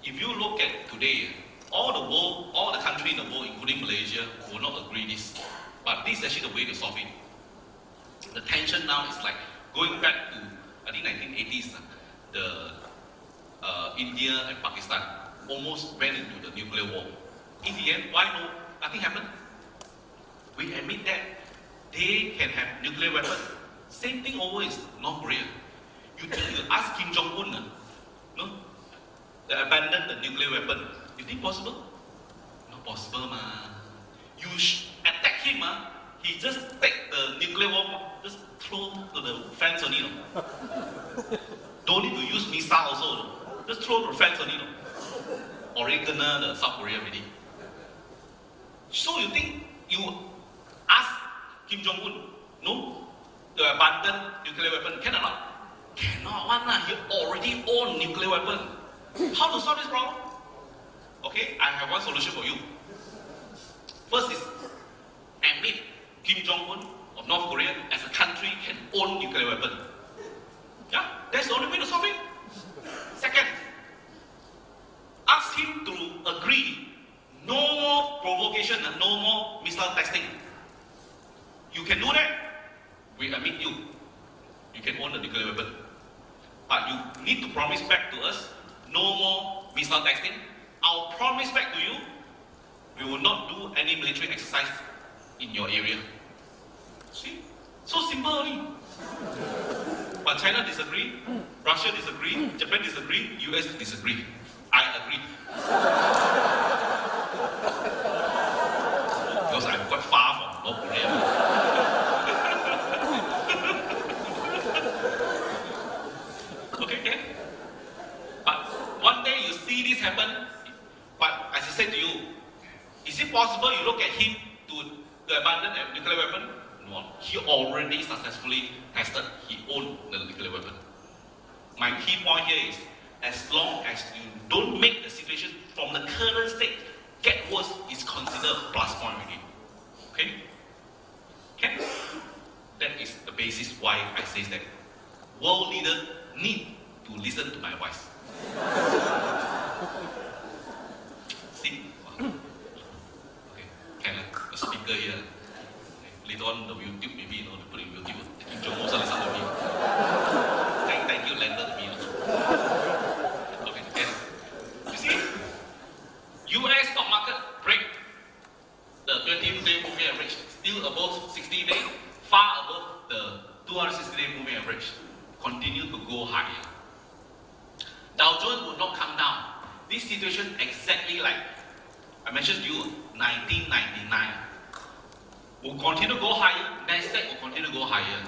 Speaker 2: if you look at today, all the world, all the country in the world, including Malaysia, will not agree this. But this is actually the way to solve it. The tension now is like going back to I think 1980s. uh, The uh, India and Pakistan almost went into the nuclear war. In the end, why no? Nothing happened. We admit that they can have nuclear weapons. Same thing is North Korea. You you ask Kim Jong Un, uh, no, to abandon the nuclear weapon. You think possible? Not possible, ma. You sh- attack him, ma. He just take the nuclear weapon, just throw to the fence only, no. Don't need to use missile also, no. Just throw to the fence only, no. Kena the South Korea already. So you think you ask Kim Jong Un, no, to abandon nuclear weapon? Can or not? Cannot one. He already own nuclear weapon. How to solve this problem? Okay, I have one solution for you. First is admit Kim Jong Un of North Korea as a country can own nuclear weapon. Yeah, that's the only way to solve it. Second, ask him to agree no more provocation and no more missile testing. You can do that, we admit you. You can own the nuclear weapon. But you need to promise back to us no more missile testing. I'll promise back to you, we will not do any military exercise in your area. See? So simple only. But China disagree, Russia disagree, Japan disagree, US disagree. I agree. Because I'm quite far from North Korea. okay, okay? But one day you see this happen, but as I said to you, is it possible you look at him to, to abandon a nuclear weapon? No. He already successfully tested, he owned the nuclear weapon. My key point here is as long as you don't make the situation from the current state get worse, is considered plus point already. Okay? Okay? That is the basis why I say that world leaders need to listen to my voice. See? Okay, can uh, a speaker here. Okay. Later on the YouTube maybe you know to put in YouTube. Kim Jong Un also listen to me. Thank, thank you, Lender to me also. Okay, can. You see? US stock market break the 20-day moving average, still above 60-day, far above the 260-day moving average. Continue to go higher. Dow Jones will not come down. This situation exactly like I mentioned to you, 1999. Will continue to go higher. Nasdaq will continue to go higher.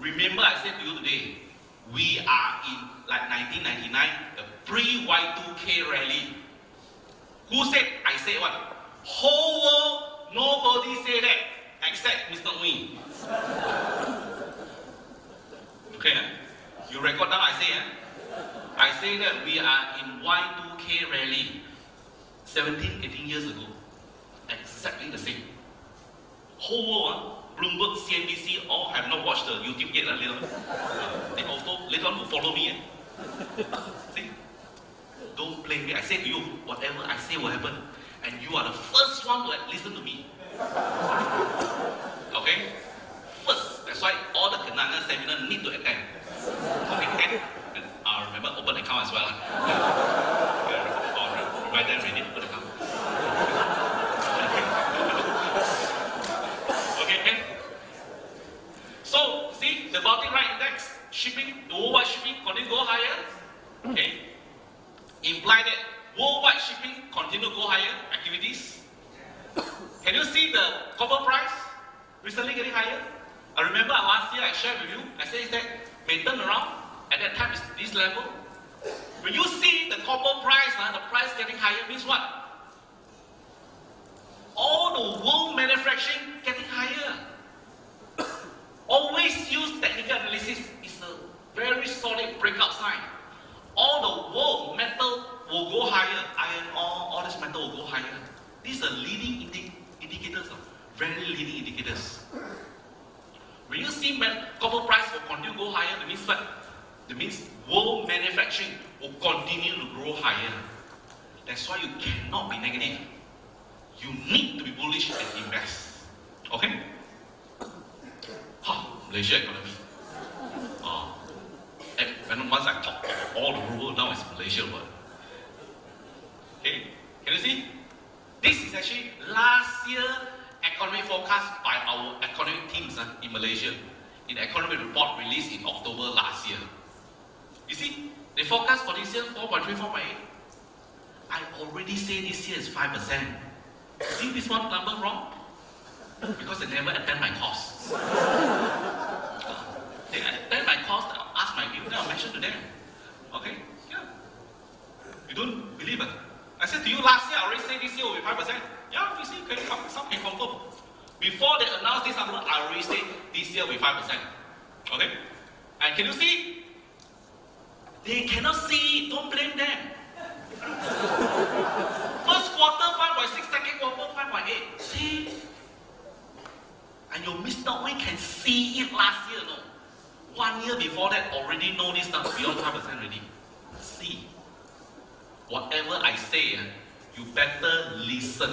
Speaker 2: Remember, I said to you today, we are in like 1999, the pre-Y2K rally. Who said? I said what? Whole world, nobody say that except Mr. Ooi. Okay, you record down. I say, eh? I say that we are in Y2K rally 17, 18 years ago. Exactly the same. Whole world, ah, Bloomberg, CNBC, all have not watched the YouTube yet. ah, later. Uh, they also later on will follow me. eh. See? Don't blame me. I say to you, whatever I say will happen. And you are the first one to listen to me. Okay? First. That's why all the Kenanga seminar need to attend. Okay, remember open account as well. Or remind them ready to open account. Okay, can? So, see, the Baltic Dry Index, shipping, the worldwide shipping continue to go higher. Okay? Imply that worldwide shipping continue to go higher activities. Can you see the copper price recently getting higher? I remember last year I shared with you, I said that may turn around at that time, it's this level. When you see the copper price, uh, the price getting higher means what? All the world manufacturing getting higher. Always use technical analysis. It's a very solid breakout sign. All the world metal will go higher. Iron ore, all this metal will go higher. These are leading indi indicators, uh, very leading indicators. When you see metal, copper price will continue to go higher, it means what? That means world manufacturing will continue to grow higher. That's why you cannot be negative. You need to be bullish and invest. Okay? Huh, Malaysia economy. Uh, and when once I talk all the rural, now it's Malaysia world. Okay, can you see? This is actually last year economic forecast by our economic teams uh, in Malaysia in the economic report released in October last year. You see, they forecast for this year 4.3, 4.8. I already say this year is 5%. You see this one number wrong? Because they never attend my course. they attend my course, I ask my view, then I'll mention to them. Okay? Yeah. You don't believe it? I said to you last year, I already said this year will be 5%. Yeah, you see, can come, some can confirm. Before they announce this number, I already said this year will be 5%. Okay? And can you see? They cannot see it, don't blame them. First quarter 5.6, second quarter 5.8. See? And your Mr. Wayne can see it last year, no? One year before that, already know this number beyond 5% already. See? Whatever I say, eh, you better listen.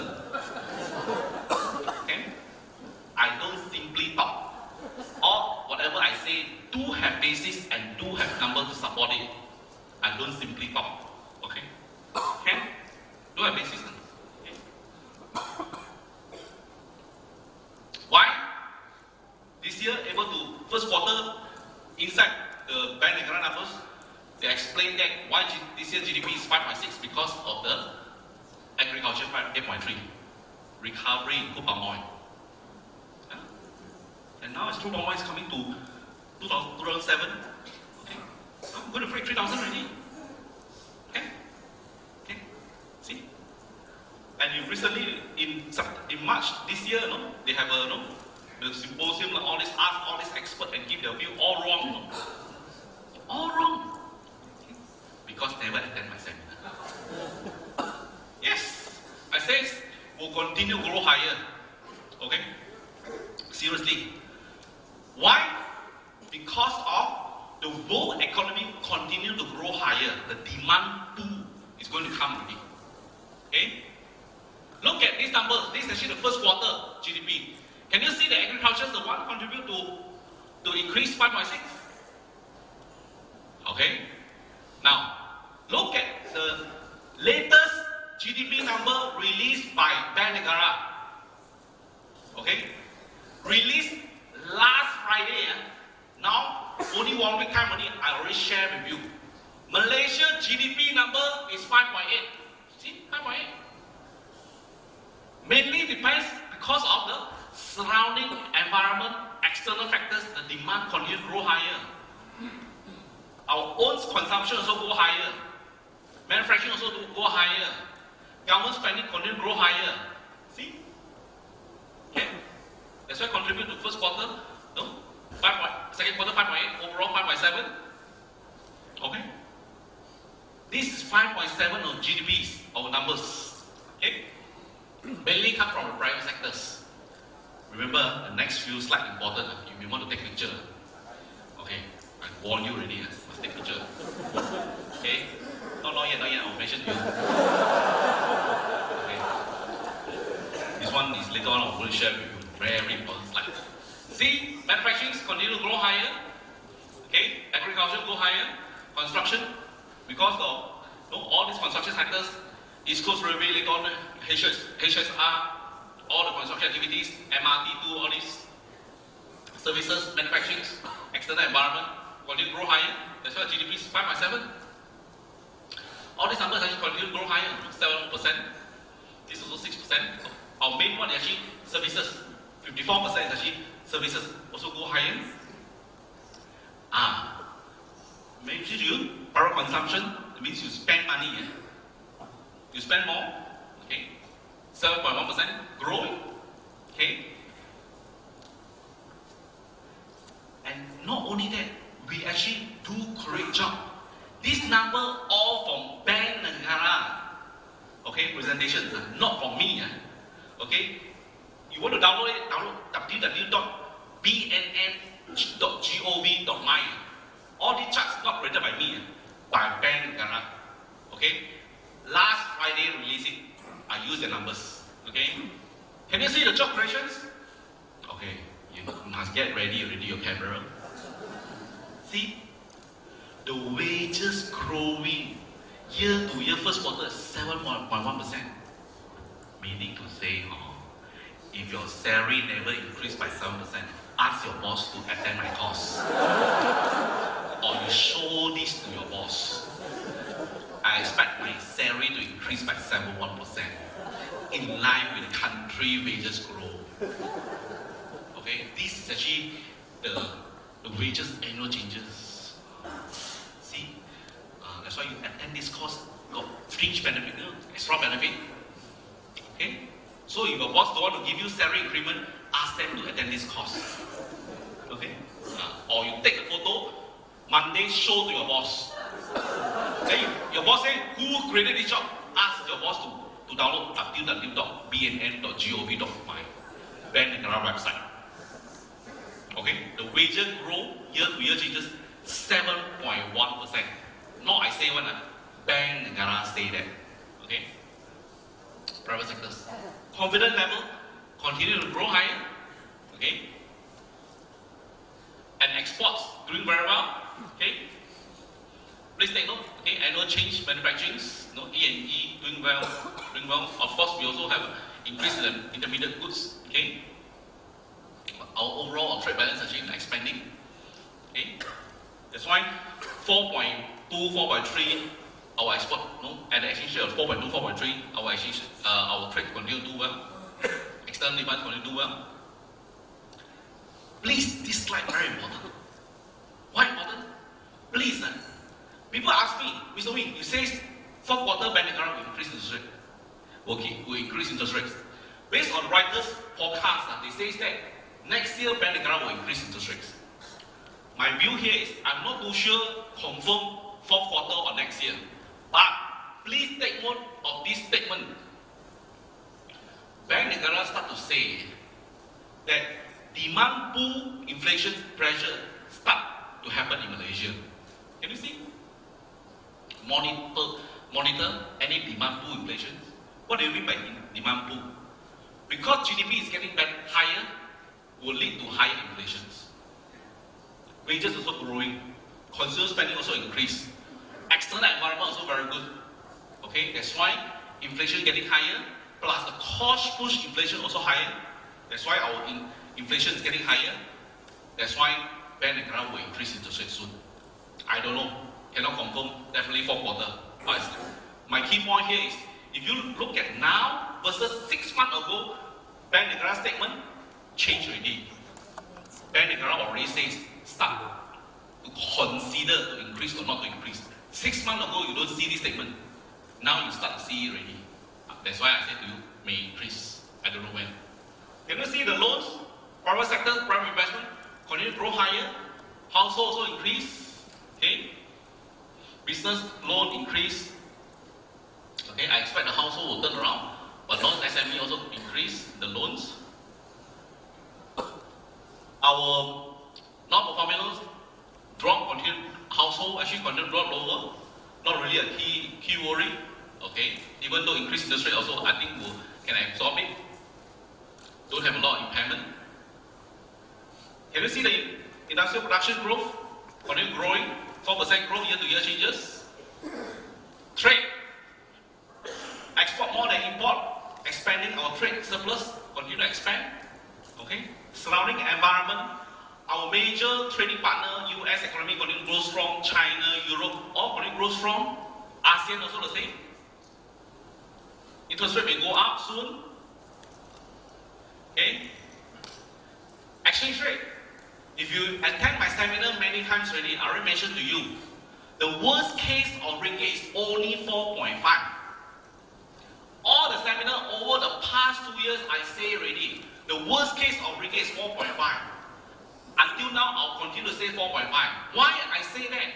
Speaker 2: The construction activities, MRT do all these services, manufacturing, external environment, continue to grow higher. That's why GDP is 5.7. All these numbers actually continue to grow higher, 7%. This is also 6%. Our main one is actually services. 54% is actually services also go higher. Ah, maybe you power consumption, it means you spend money. eh? You spend more, okay? 7.1% growing, okay? And not only that, we actually do correct job. This number all from Bank Negara, okay, presentations, ah, not from me. ah. Okay? You want to download it, download www.bnm.gov.my. All these charts not created by me, by Bank Negara. Okay? Last Friday releasing, I use the numbers. Okay? Can you see the job creations? Okay, you must get ready already your camera. See? The wages growing year to year first quarter is 7.1%. Meaning to say, oh, if your salary never increased by 7%, ask your boss to attend my course. or you show this to your boss. I expect my salary to increase by 7.1% in line with country wages growth. Okay, this is actually the, the wages annual changes. See, uh, that's why you attend this course, got fringe benefit, you know, extra benefit. Okay? So if your boss don't want to give you salary increment, ask them to attend this course. Okay? Uh, or you take a photo, Monday show to your boss. Then your boss say, who created this job? Ask your boss to, to download www.bnm.gov.my Bank Negara website. Okay? The wages grow year to year changes 7.1%. Not I say one, uh, Bank Negara say that. Okay? private sectors. Confidence level continue to grow higher. Okay. And exports doing very well. Okay. Please take note. Okay, annual change manufacturing, no E and E doing well, doing well. Of course, we also have increased in the intermediate goods. Okay. Our overall trade balance actually expanding. Okay. That's why 4.2, 4.3 our export, no, at the exchange rate of 4.2, 4.3, our exchange, uh, our trade continue to do well. External demand continue to do well. Please, this slide very important. Why important? Please, uh, people ask me, Mr. Wing, you say fourth quarter Bank will increase interest rate. Okay, will increase interest rates. Based on Reuters forecast, uh, they say that next year Bank will increase interest rates. My view here is I'm not too sure confirm fourth quarter or next year. But please take note of this statement. Bank Negara start to say that demand pull inflation pressure start to happen in Malaysia. Can you see? Monitor, monitor any demand pull inflation. What do you mean by demand pull? Because GDP is getting back higher, will lead to higher inflations. Wages also growing, consumer spending also increase external environment also very good. Okay, that's why inflation getting higher, plus the cost push inflation also higher. That's why our in, inflation is getting higher. That's why Bank Negara will increase interest rate soon. I don't know, cannot confirm, definitely fourth quarter. But my key point here is, if you look at now versus six months ago, Bank Negara statement changed already. Bank Negara already says start to consider to increase or not to increase. Six months ago, you don't see this statement. Now you start to see it already. That's why I said to you, may increase. I don't know when. Can you see the loans? Private sector, private investment, continue to grow higher. Household also increase. Okay? Business loan increase. Okay, I expect the household will turn around. But non-SME also increase the loans. Our non-performing loans drop continue household actually continue drop lower. Not really a key key worry. Okay, even though increased interest rate also, I think will can absorb it. Don't have a lot of impairment. Can you see the industrial production growth? Continue growing, 4% growth year-to-year changes. Trade, export more than import, expanding our trade surplus, continue to expand. Okay, surrounding environment, our major trading partner, US economy continue to grow strong, China, Europe, all continue to grow strong. ASEAN also the same. Interest rate may go up soon. Okay? Exchange rate. If you attend my seminar many times already, I already mentioned to you, the worst case of ringgit is only 4.5. All the seminar over the past two years, I say already, the worst case of ringgit is 4.5. Until now, I'll continue to say 4.5. Why I say that?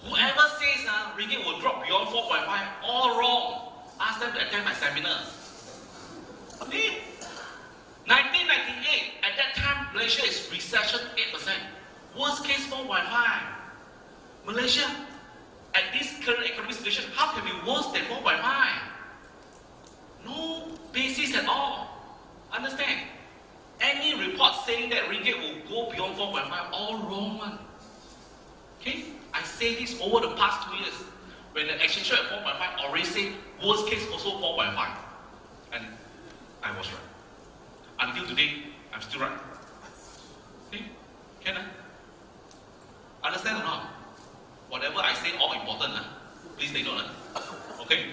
Speaker 2: Whoever says uh, ringgit will drop beyond 4.5, all wrong. Ask them to attend my seminar. Name. 1998, at that time, Malaysia is recession 8%. Worst case 4.5. Malaysia, at this current economic situation, how can be worse than 4.5? No basis at all. Understand? Any report saying that ringgit will go beyond 4.5, all wrong one. Okay? I say this over the past two years. When the exchange rate at 4.5, already say worst case also 4.5. And I was right. Until today, I'm still right. Okay? Can I? Understand or not? Whatever I say, all important. Huh? Please take note. Huh? Okay?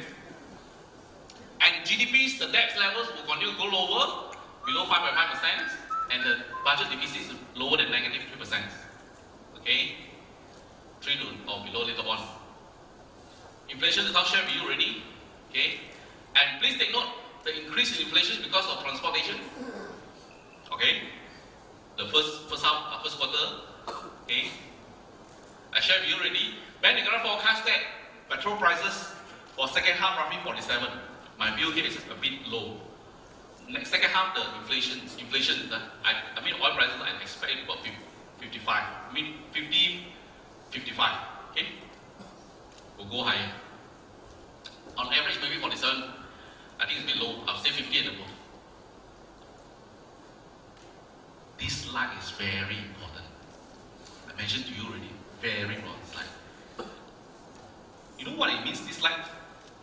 Speaker 2: And GDPs, the debt levels will continue to go lower, below 5.5%, and the budget deficit is lower than negative 3%. Okay? 3 to or below later on. Inflation is not shared with you already. Okay? And please take note, the increase in inflation is because of transportation. Okay? The first first half, uh, first quarter. Okay? I shared with you already. Bank Negara forecast that petrol prices for second half roughly 47. My view here is a bit low. Next second half, the inflation, inflation, uh, I, I mean oil prices, I expect about 55. I mean 50, 55. Okay? Will go higher. On average, maybe 47. I think it's a bit low. I'll say 50 and above. This slide is very important. I mentioned to you already. Very important slide. You know what it means, this slide?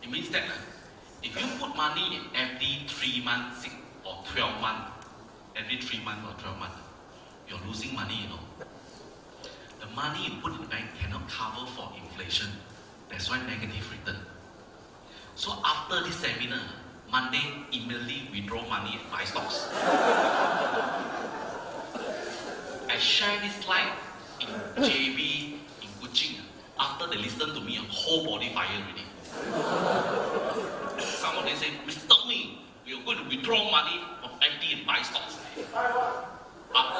Speaker 2: It means that uh, if you put money in every 3 months, 6 or 12 months, every 3 months or 12 months, you're losing money, you know. The money you put in the bank cannot cover for inflation. That's why negative return. So after this seminar, Monday, immediately withdraw money and buy stocks. I share this slide in JB, in Kuching. After they listen to me, a whole body fire already. Some of them say, Mr. Ooi, we are going to withdraw money from FD and buy stocks. Uh,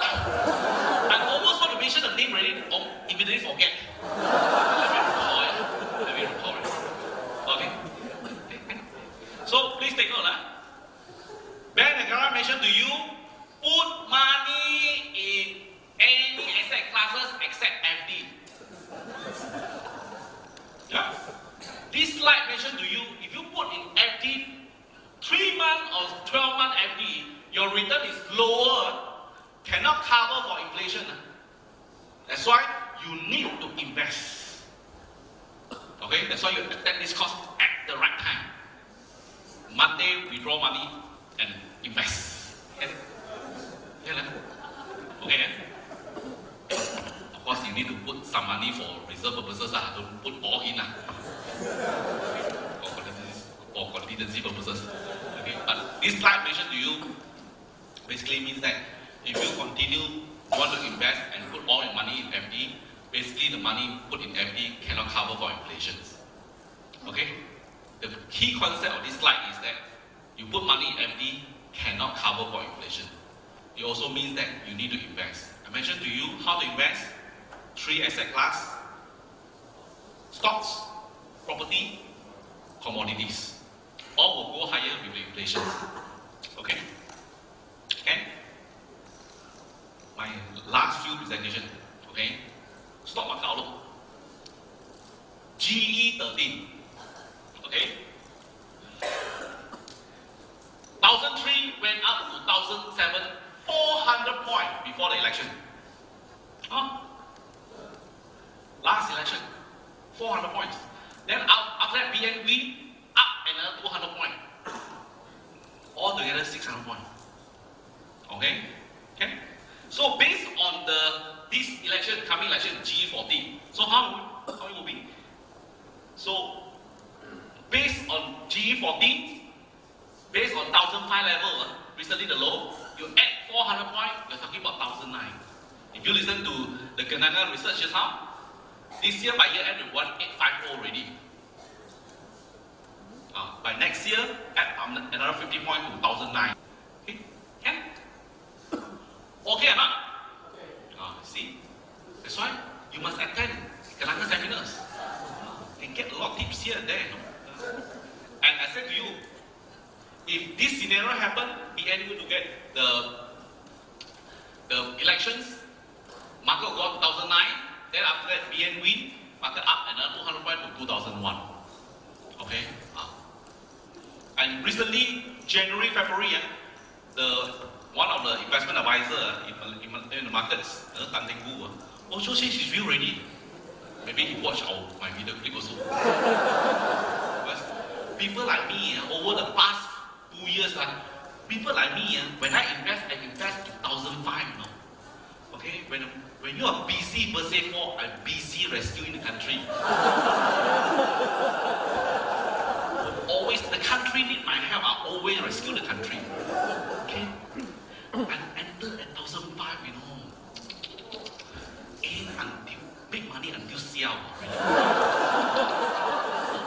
Speaker 2: I almost want to mention the name already, or immediately forget. Let me recall it. Let me recall it. Okay. So please take note. Huh? Bank Negara mentioned to you, put money in any asset classes except FD. Yeah? This slide mentioned to you, if you put in FD, 3 month or 12 month FD, your return is lower, cannot cover for inflation. That's why you need to invest. Okay, that's why you attack this cost at the right time. Monday, withdraw money and invest. Okay? Yeah, okay. eh? Of course, you need to put some money for reserve purposes. Uh, don't put all in. Uh. For contingency purposes. This slide mentioned to you basically means that if you continue, want to invest and put all your money in FD, basically the money put in FD cannot cover for inflation. Okay? The key concept of this slide is that you put money in FD cannot cover for inflation. It also means that you need to invest. I mentioned to you how to invest. Three asset class. Stocks, property, commodities. All will go higher with the inflation. Okay? Okay? My last few presentation. Okay? Stock market outlook. GE 13. Okay? 1003 went up to 1007, 400 points before the election. Huh? Last election, 400 points. Then after that, BNB up another 200 points. Altogether 600 points. Okay? Okay? So based on the this election, coming election, G14. So how, how it will be? So based on G14, based on 1005 level, uh, recently the low, you add 400 points, you're talking about 1009. If you listen to the Kenanga research just now, this year by year end, 1850 already. Uh, by next year, add um, another 50 points to 1009. Okay? Can? Okay or not? Uh, see? That's why you must attend Kenanga seminars. And get a lot of tips here and there. You know? And I said to you, if this scenario happen, BN will to get the the elections, market will go up 2009, then after that BN win, market up another 200 point to 2001. Okay? Ah. And recently, January, February, eh, the one of the investment advisor uh, in, in, the markets, uh, Tan Teng Boo, also says his view already. Maybe he watched our, my video clip also. People like me, over the past two years, people like me, when I invest, I invest 2005, you know. Okay, when, when you are busy per se for, I'm busy rescuing the country. Country need my help, I always rescue the country. Okay? I enter at 2005, you know. Aim until, make money until.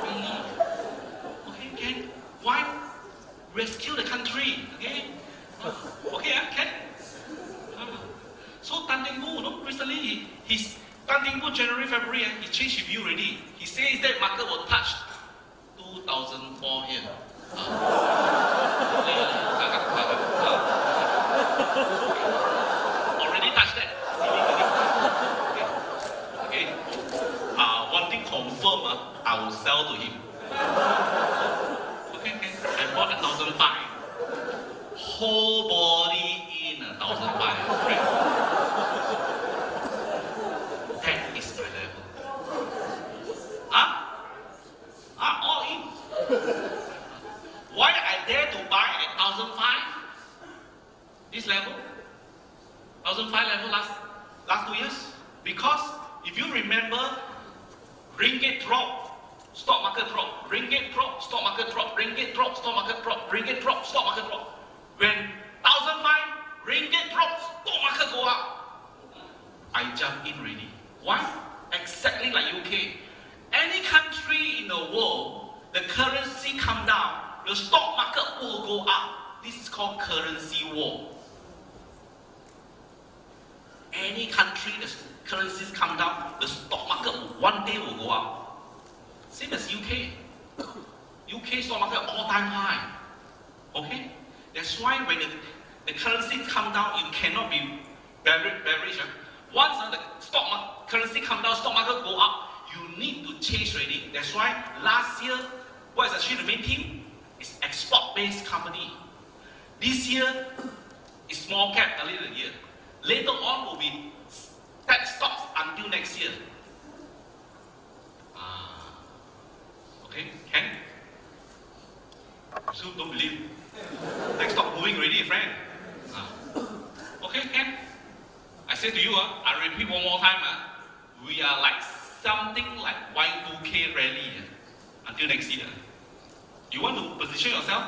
Speaker 2: Really? Okay, can. Why? Rescue the country, okay? Uh, okay, I can. Uh, so Tan Teng Boo, no, recently he, he's Tan Teng Boo January, February, eh, he changed his view already. He says that market will touch 2004 here. Already touched that. Okay. Uh, one thing confirm, uh, I will sell to him. Okay, okay. I bought a thousand five. Whole body in a thousand five. Right? That is my level. Huh? Huh? All in. Why I dare to buy at thousand five? This level? Thousand five level last last two years? Because if you remember, ringgit drop, stock market drop, ringgit drop, stock market drop, ringgit drop, stock market drop, ringgit drop, stock market drop. When thousand five, ringgit drop, stock market go up. I jump in ready. Why? Exactly like UK. Any country in the world, the currency come down, the stock market will go up. This is called currency war. Any country, the currencies come down, the stock market one day will go up. Same as UK. UK stock market all time high. Okay? That's why when the, the currency come down, you cannot be bearish. bearish ah. Once uh, the stock market, currency come down, stock market go up, you need to change already. That's why last year, what is actually the main team? It's export-based company. This year is small cap earlier the year. Later on will be tech stocks until next year. Ah, okay, can? So don't believe. Tech stock moving already, friend. Ah. Okay, can? I say to you, uh, I repeat one more time, uh, we are like something like Y2K rally uh, until next year. You want to position yourself,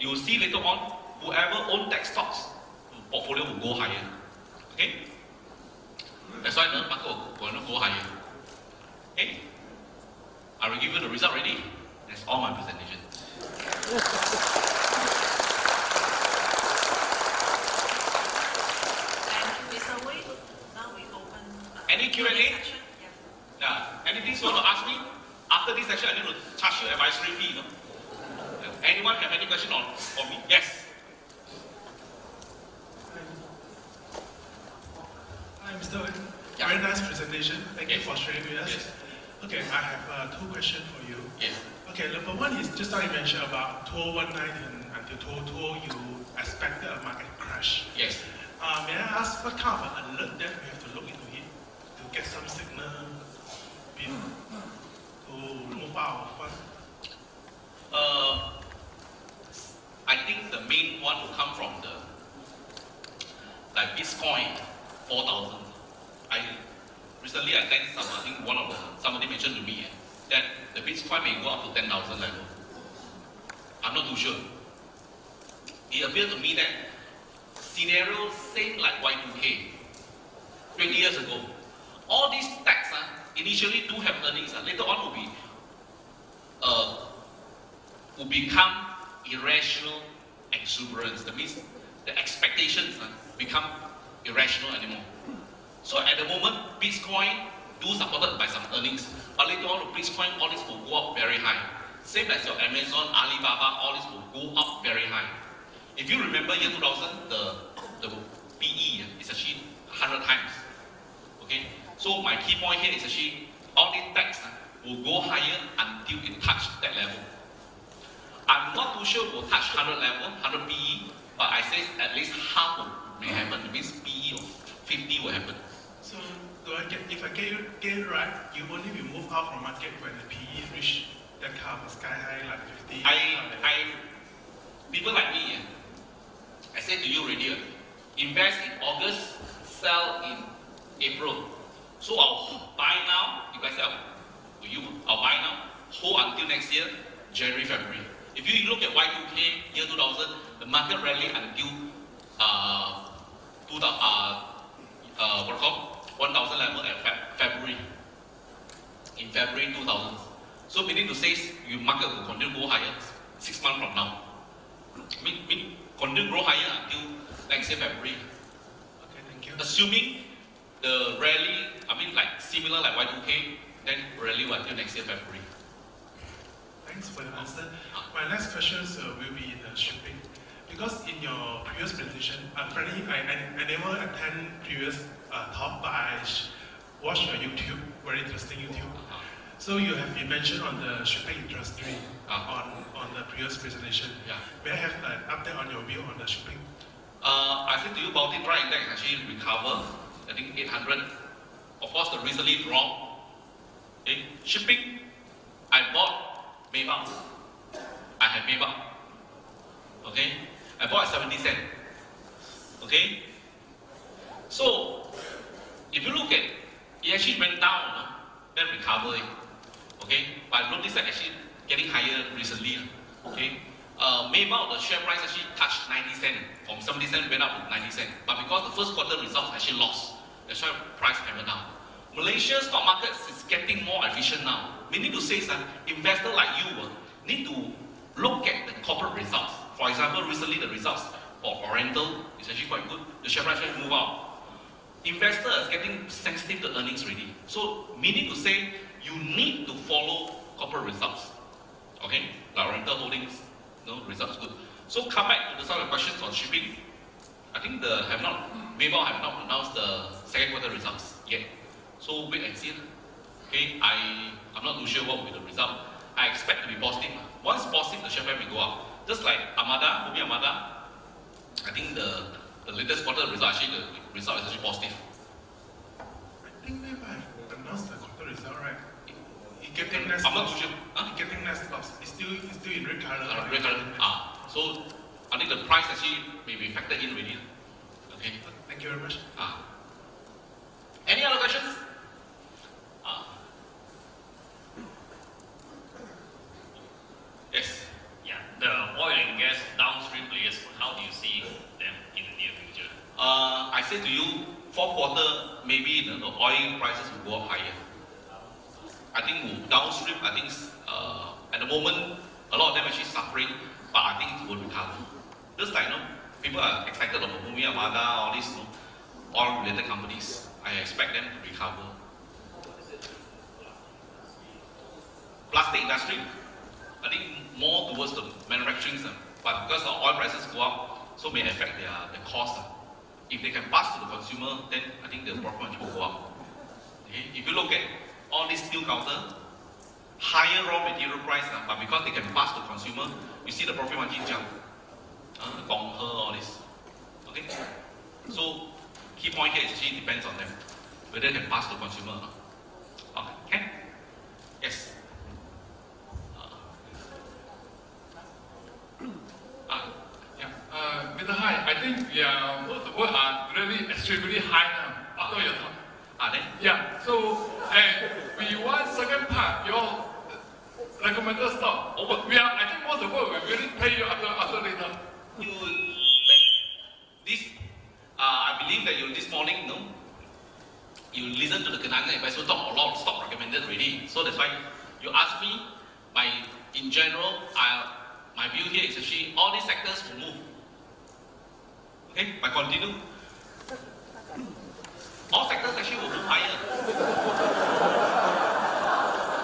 Speaker 2: you will see later on, whoever own tech stocks, portfolio will go higher. Okay? That's why the market will, will go higher. Okay? I will give you the result already. That's all my presentation.
Speaker 1: Thank you, Mr. Ooi. Now we open.
Speaker 2: Any Q&A?
Speaker 1: section. Yeah.
Speaker 2: Yeah. Anything you want to ask me? After this session, I need to charge you advisory fee. You know? Yeah. Anyone have any question on for me? Yes.
Speaker 3: Hi, Mr. Wen. Very nice presentation. Thank you for sharing with us.
Speaker 2: Yes.
Speaker 3: Okay, I have uh, two questions for you.
Speaker 2: Yes.
Speaker 3: Okay, number one is just now you mentioned about 2019 until 2020, you expected a market crash.
Speaker 2: Yes.
Speaker 3: Uh, may I ask what kind of an alert that we have to look into it to get some signal to move our fund?
Speaker 2: Uh, I think the main one will come from the like Bitcoin, four thousand. I recently I think some I think one of the somebody mentioned to me eh, that the Bitcoin may go up to ten thousand level. I'm not too sure. It appeared to me that scenario same like Y2K, 20 years ago. All these stacks uh, initially do have earnings, uh, later on will be uh, will become irrational exuberance. That means the expectations uh, become irrational anymore. So at the moment, Bitcoin do supported by some earnings, but later on, the Bitcoin all this will go up very high. same as your Amazon, Alibaba, all this will go up very high. If you remember year 2000, the, the PE is actually 100 times. Okay? So my key point here is actually all these tax uh, will go higher until it touch that level. I'm not too sure will touch 100 level, 100 PE, but I say at least half will may happen. It means PE of 50 will happen.
Speaker 3: So do I get if I get you get it right, you only will move out from market when the PE reach that kind of sky high like 50.
Speaker 2: I, I, people like me, I said to you already, invest in August, sell in April. So I'll buy now, if I sell, for you, I'll buy now, hold until next year, January, February. If you look at Y2K, year 2000, the market rally until uh, 2000, uh, uh, what called 1000 level at Feb- February. In February 2000. So meaning to say, you market will continue to go higher six months from now. Mean, mean continue to grow higher until next year February.
Speaker 3: Okay, thank you.
Speaker 2: Assuming the rally, I mean like similar like Y2K, then rally will until next year February.
Speaker 3: Thanks for the answer. My next questions uh, will be in the shipping. Because in your previous presentation, uh, frankly, I, I, I never attend previous uh, talk, but I watched your YouTube, very interesting YouTube. So you have been mentioned on the shipping industry
Speaker 2: Uh-huh.
Speaker 3: on, on the previous presentation.
Speaker 2: Yeah.
Speaker 3: May I have an update on your view on the shipping?
Speaker 2: Uh, I to you, Baltic Dry Index actually recover, I think 800. Of course, the recently dropped. Okay, shipping, I bought Maybulk. I have Maybulk. Okay, I bought at 70 cent. Okay, so if you look at, it actually went down, no? then recover. eh. Okay, but I noticed that actually getting higher recently. Okay, uh, Maybulk, the share price actually touched 90 cent. From 70 cent went up to 90 cent. But because the first quarter results actually lost, that's why price came down. Malaysia stock market is getting more efficient now. Meaning to say that investor like you uh, need to look at the corporate results. For example, recently the results for Oriental is actually quite good. The share price move up. Investor is getting sensitive to earnings already. So meaning to say you need to follow corporate results. Okay? Like Oriental Holdings, no results good. So come back to the some of questions on shipping. I think the have not Maybulk have not announced the second quarter results yet. So wait and see. Okay, I I'm not too sure what will be the result. I expect to be positive. Once positive, the share price will go up. Just like Armada, Bumi Armada, I think the the latest quarter result actually the result is actually positive.
Speaker 3: I think maybe I announced the quarter result, right? It, it getting less
Speaker 2: I'm not sure. Huh?
Speaker 3: It getting less loss. It's still, it's still in red color.
Speaker 2: Uh, red colour. Ah, so I think the price actually may be factored in already. Okay.
Speaker 3: Thank you very much.
Speaker 2: Ah. Any other questions? Ah. Yes.
Speaker 4: The oil and gas downstream players, how do you see them in the near future?
Speaker 2: Uh, I say to you, fourth quarter, maybe the, the oil prices will go up higher. I think downstream, I think uh, at the moment, a lot of them actually suffering, but I think it will recover. Just like, you know, people are excited about Bumi Armada, all these, you know, oil-related companies. I expect them to recover. Plastic industry, I think more towards the manufacturing, uh, but because the oil prices go up, so may affect their, their cost. uh. If they can pass to the consumer, then I think the profit margin will go up. Okay? If you look at all these steel counter, higher raw material price, uh, but because they can pass to consumer, you see the profit margin jump. Uh, all this. Okay? So, key point here is actually depends on them, whether they can pass to consumer or not. Okay? Yes. Ah, yeah.
Speaker 5: Uh, Mr. Hai, I think yeah, both the both are really extremely high now after your talk.
Speaker 2: Ah, then?
Speaker 5: Yeah, so and we want second part your recommended stock.
Speaker 2: Oh, but-
Speaker 5: we are, I think most of all we really pay you after after later.
Speaker 2: You, this, uh, I believe that you this morning, no, you listen to the Kenanga investment talk a lot of stock recommended already. So that's why you ask me, my in general, I, my view here is actually all these sectors will move. Okay, I continue. All sectors actually will move higher.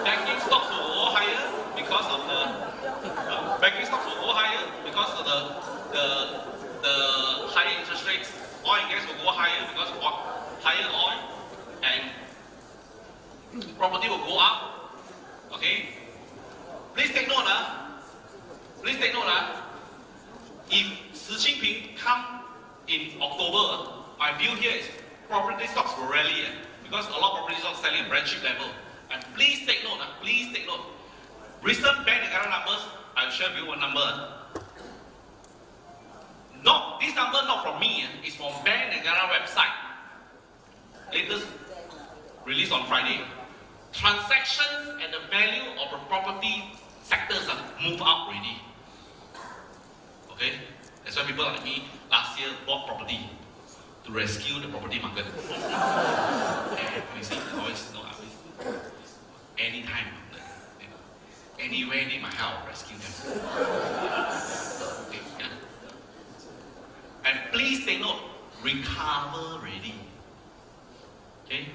Speaker 2: banking stocks will go higher because of the uh, banking stocks will go higher because of the the the higher interest rates. Oil and gas will go higher because of oil, higher oil and property will go up. Okay? Please take note, uh, please take note, uh, if Xi Jinping come in October, my view here is property stocks will rally eh, because a lot of property stocks selling at cheap level. And please take note, ah, please take note. Recent bank negara numbers, I'll share with you one number. No, this number not from me, eh, it's from Bank Negara website. Latest released on Friday. Transactions and the value of the property sectors have moved up already. Okay? That's why people like me last year bought property to rescue the property market. and you see, always know, I always, anytime, you know, anywhere they might help, rescue them. Okay, yeah. And please take note, recover ready. Okay?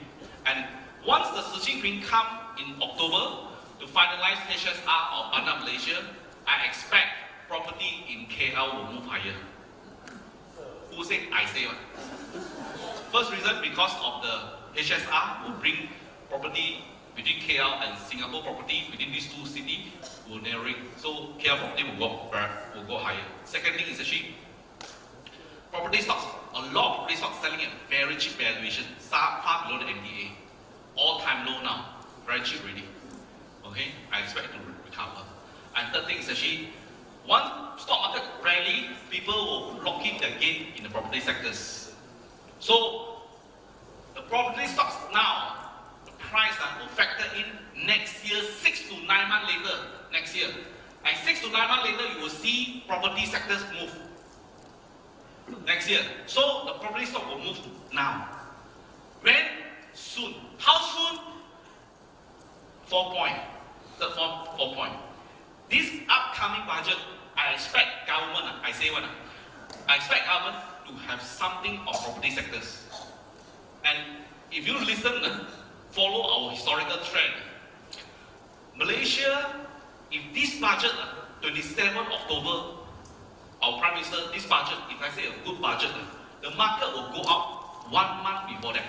Speaker 2: And once the Xi Jinping come in October to finalize HSR or Bandar Malaysia, I expect property in KL will move higher. Who said I say? First reason because of the HSR will bring property between KL and Singapore property within these two cities will narrowing. So KL property will go will go higher. Second thing is actually property stocks. A lot of property stocks selling at very cheap valuation, far, below the NTA. All time low now, very cheap already. Okay, I expect to recover. And third thing is actually, once stock market rally, people will lock in their gain in the property sectors. So, the property stocks now, the price uh, will factor in next year, six to nine months later, next year. And six to nine months later, you will see property sectors move next year. So the property stock will move now. When? Soon. How soon? Four point. Third four, four point. This upcoming budget, I expect government, ah, I say one, ah, I expect government to have something of property sectors. And if you listen, ah, follow our historical trend, Malaysia, if this budget, ah, 27 October, our Prime Minister, this budget, if I say a good budget, the market will go up one month before that.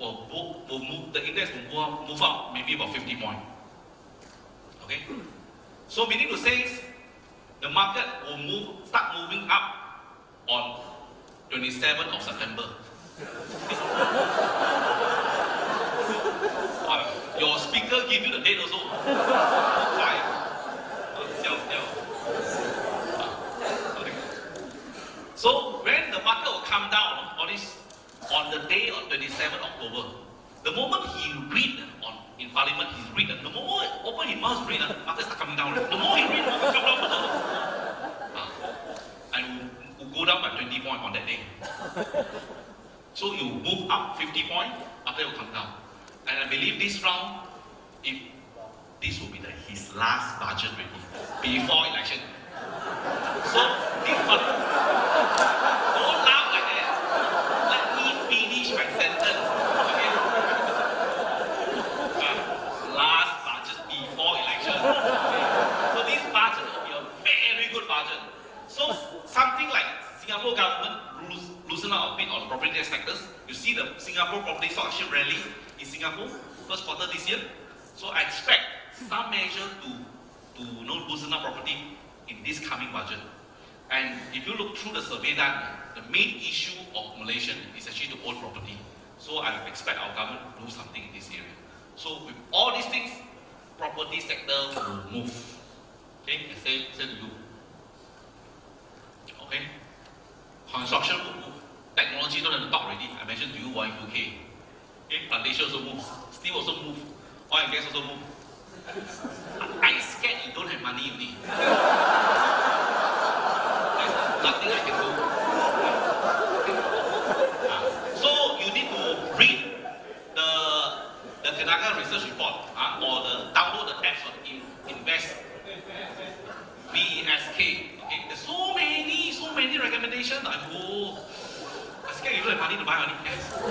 Speaker 2: Will, will, move, the index will go up, move up maybe about 50 point. Okay? So meaning to say, the market will move, start moving up on 27th of September. Your speaker give you the date also. So when the market will come down on this on the day of 27 October, the moment he read on in Parliament, he's read the more open his mouth read, market start coming down. The more he read, the more it come down and will go down by 20 points on that day. So you move up 50 points, after you come down. And I believe this round, if this will be the, his last budget ready before election. So this one, don't laugh like that. Let me finish my sentence. Okay? Ah, last budget before election. Okay? So this budget will be a very good budget. So something like Singapore government loos- loosen up a the sectors. You see the Singapore property stock rally in Singapore first quarter this year. So I expect some measure to to you know, loosen up property in this coming budget. And if you look through the survey done, the main issue of Malaysian is actually to own property. So I expect our government to do something in this area. So with all these things, property sector will move. Okay, I say, say to you. Okay? Construction will move. Technology don't have to talk already. I mentioned to you Y2K. Okay, plantation also move. Steel also move. Oil and gas also move. I I scared you don't have money only. There's nothing I can do. Ah, So you need to read the the Kenanga research report ah, or the download the apps on in, Invest BESK. Okay, there's so many, so many recommendations. I go. I scared you don't money to buy money. Yes.
Speaker 6: Uh,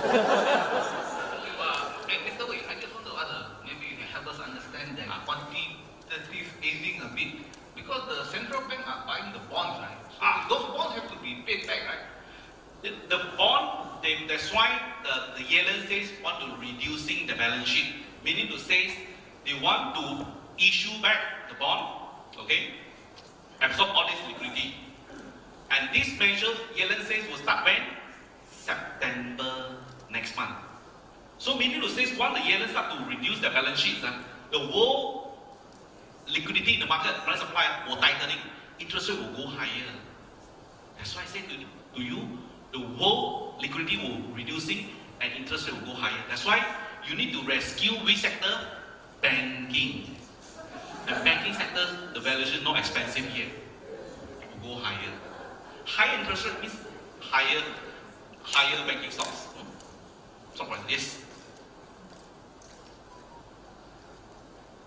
Speaker 6: Mr. Ooi, I just want to uh, maybe you can help us understand that quantitative easing a bit. Because the central bank are buying the bonds, right?
Speaker 2: Ah.
Speaker 6: those bonds have to be paid back, right?
Speaker 2: The, the bond they, that's why the, the Yellen says want to reducing the balance sheet, meaning to say they want to issue back the bond, okay, absorb all this liquidity. And this measure, Yellen says, will start when? September next month. So meaning to say, once the Yellen start to reduce the balance sheets, uh, the world liquidity in the market, price supply will tightening, interest rate will go higher. That's why I say to, to you, the world liquidity will reducing and interest rate will go higher. That's why you need to rescue which sector? Banking. The banking sector, the valuation not expensive yet. It will go higher. Higher interest rate means higher, higher banking stocks. Hmm? Stock price, yes.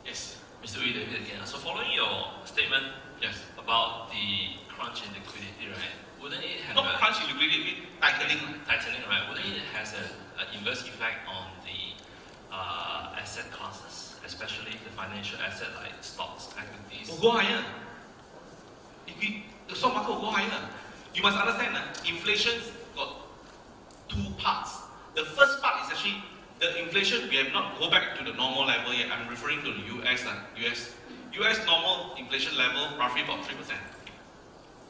Speaker 2: Yes,
Speaker 4: Mr. Ooi David again. So following your statement
Speaker 2: yes.
Speaker 4: about the crunch in liquidity, right? Wouldn't it have
Speaker 2: Not
Speaker 4: a
Speaker 2: crunch liquidity, tightening.
Speaker 4: tightening, right? Wouldn't it has a, an inverse effect on the uh, asset classes, especially the financial asset like stocks, equities?
Speaker 2: will go higher. If we, the stock market will go higher. You must understand that inflation got two parts. The first part is actually the inflation, we have not go back to the normal level yet. I'm referring to the US. Uh, US, US normal inflation level roughly about 3%.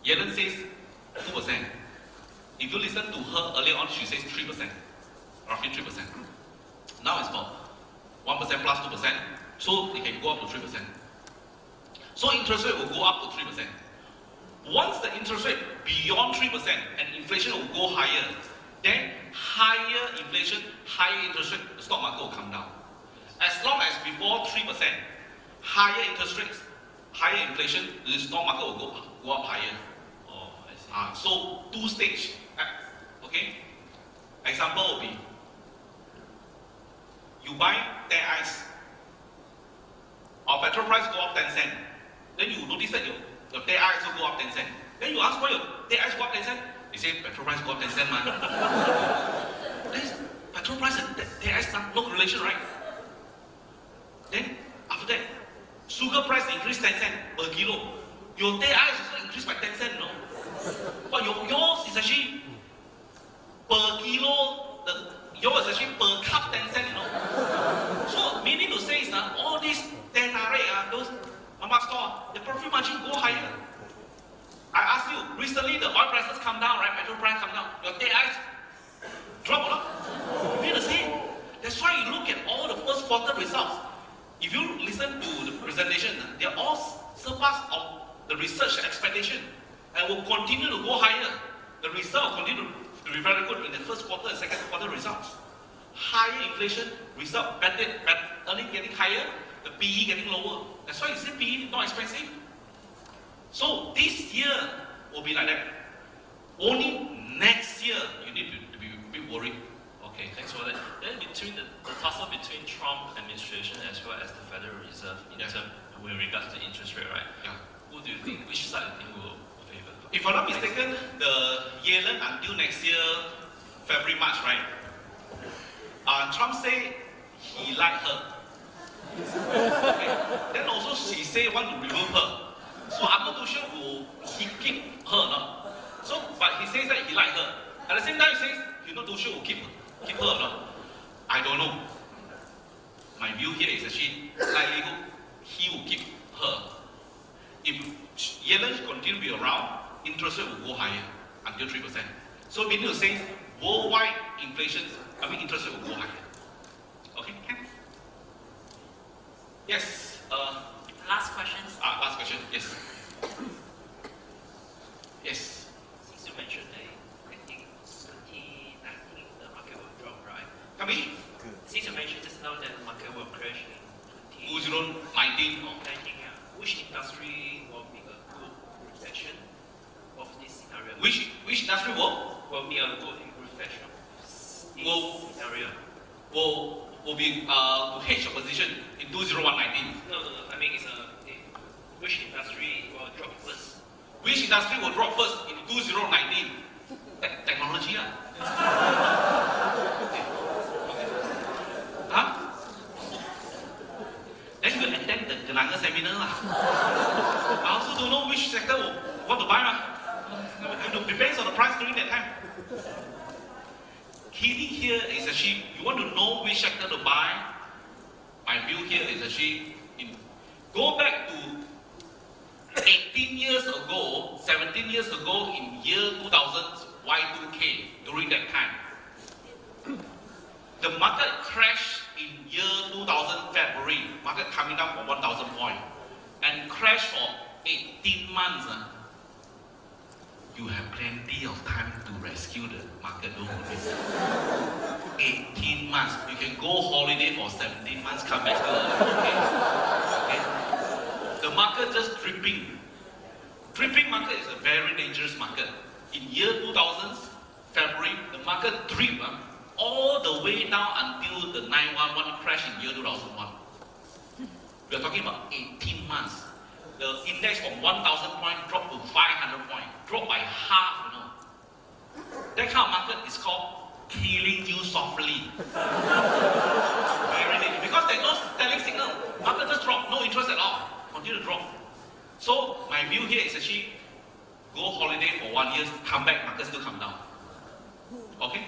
Speaker 2: Yellen says 2%. If you listen to her earlier on, she says 3%. Roughly 3%. Now it's about 1% plus 2%. So it can go up to 3%. So interest rate will go up to 3%. Once the interest rate beyond 3% and inflation will go higher, then higher inflation, higher interest rate, the stock market will come down. As long as before 3%, higher interest rates, higher inflation, the stock market will go, go up higher.
Speaker 4: Oh, I see.
Speaker 2: Ah, so two stage. ah, Okay? Example will be you buy 10 ice, or petrol price go up 10 cent. Then you notice that your, your 10 ice will go up 10 cent. Then you ask why your 10 ice go up 10 cent. They say petrol price go up 10 cent, man. This petrol price and 10 ice not- no correlation, right? Then after that, sugar price increase 10 cent per kilo. Your 10 ice also increase by 10 cent, no? But your, yours is actually per kilo, the, yours is actually per cup 10 cent, you know. So meaning to say is that all these 10 uh, those mama store, the profit margin go higher. I ask you, recently the oil prices come down, right? Petrol price come down. Your 10 drop or not? You the same? That's why you look at all the first quarter results. If you listen to the presentation, ah, they're all surpass of the research expectation and will continue to go higher. The result will continue to be very good in the first quarter and second quarter results. Higher inflation, result better, better earning getting higher, the PE getting lower. That's why you say PE not expensive. So this year will be like that. Only next year you need to, to be a bit worried.
Speaker 4: Okay, thanks for that. Then between the, the tussle between Trump administration as well as the Federal Reserve in
Speaker 2: Yeah.
Speaker 4: term with regards to interest rate, right?
Speaker 2: Yeah.
Speaker 4: Who do you think, which side do you think will favor?
Speaker 2: If I'm not mistaken, the Yellen until next year, February, March, right? Uh, Trump say he like her. Okay. Then also she say want to remove her. So I'm not too sure will he keep her or not. So, but he says that he like her. At the same time, he says he's not too sure will keep keep her or not. I don't know. My view here is actually likely he will keep her. If Yellen continue to be around, interest rate will go higher until 3%. So meaning to say, worldwide inflation, I mean interest rate will go higher. Okay? Yes, uh,
Speaker 1: Last questions.
Speaker 2: ah, last question, yes. Yes,
Speaker 7: Since you mentioned that I think 2019 the market will drop, right?
Speaker 2: come in,
Speaker 7: Since you mentioned just now that the market will crash in
Speaker 2: 2019,
Speaker 7: 2019, yeah, which industry will be a good reflection of this scenario?
Speaker 2: which, which industry will,
Speaker 7: will be a good reflection of this
Speaker 2: Will-
Speaker 7: scenario?
Speaker 2: will, will be, uh, to hedge your position in 2019?
Speaker 7: No, no, no. I mean, it's a it- which industry will drop first?
Speaker 2: Which industry will drop first in 2019? Te- technology lah. huh? Then you attend the Kenanga seminar lah. I also don't know which sector will want to buy mah. It depends on the price during that time. here is actually you want to know which sector to buy. My view here is actually in go back to 18 years ago, 17 years ago in year 2000 Y2K during that time. The market crashed in year 2000 February, market coming down for 1000 points, point and crashed for 18 months. ah. You have plenty of time to rescue the market, don't worry. 18 months. You can go holiday for 17 months, come back to? The market just dripping. Dripping market is a very dangerous market. In year 2000, February, the market dripped ah, all the way down until the 911 crash in year 2001. We are talking about 18 months. The index from 1,000 point dropped to 500 point, dropped by half, you know. That kind of market is called killing you softly. Very dangerous. Because there's no selling signal. Market just drop, no interest at all. Continue to drop. So my view here is actually go holiday for one year, come back, market still come down. Okay?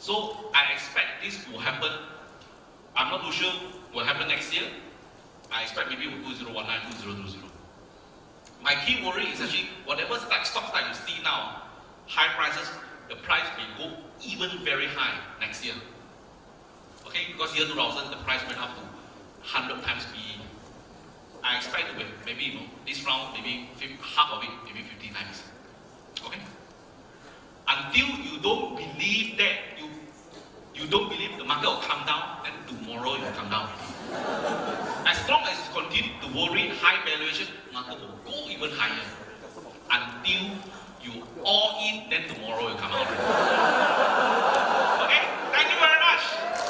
Speaker 2: So I expect this will happen. I'm not too sure will happen next year. I expect maybe 2019, 2020. My key worry is actually whatever stock stocks that you see now, high prices, the price may go even very high next year. Okay, because year 2000 the price went up to 100 times PE. I expect maybe you know, this round, maybe half of it, maybe 50 times. Okay? Until you don't believe that, you you don't believe the market will come down, then tomorrow it will come down. as long as you continue to worry, high valuation, market will go even higher. Until you all in, then tomorrow will come out. okay? Thank you very much.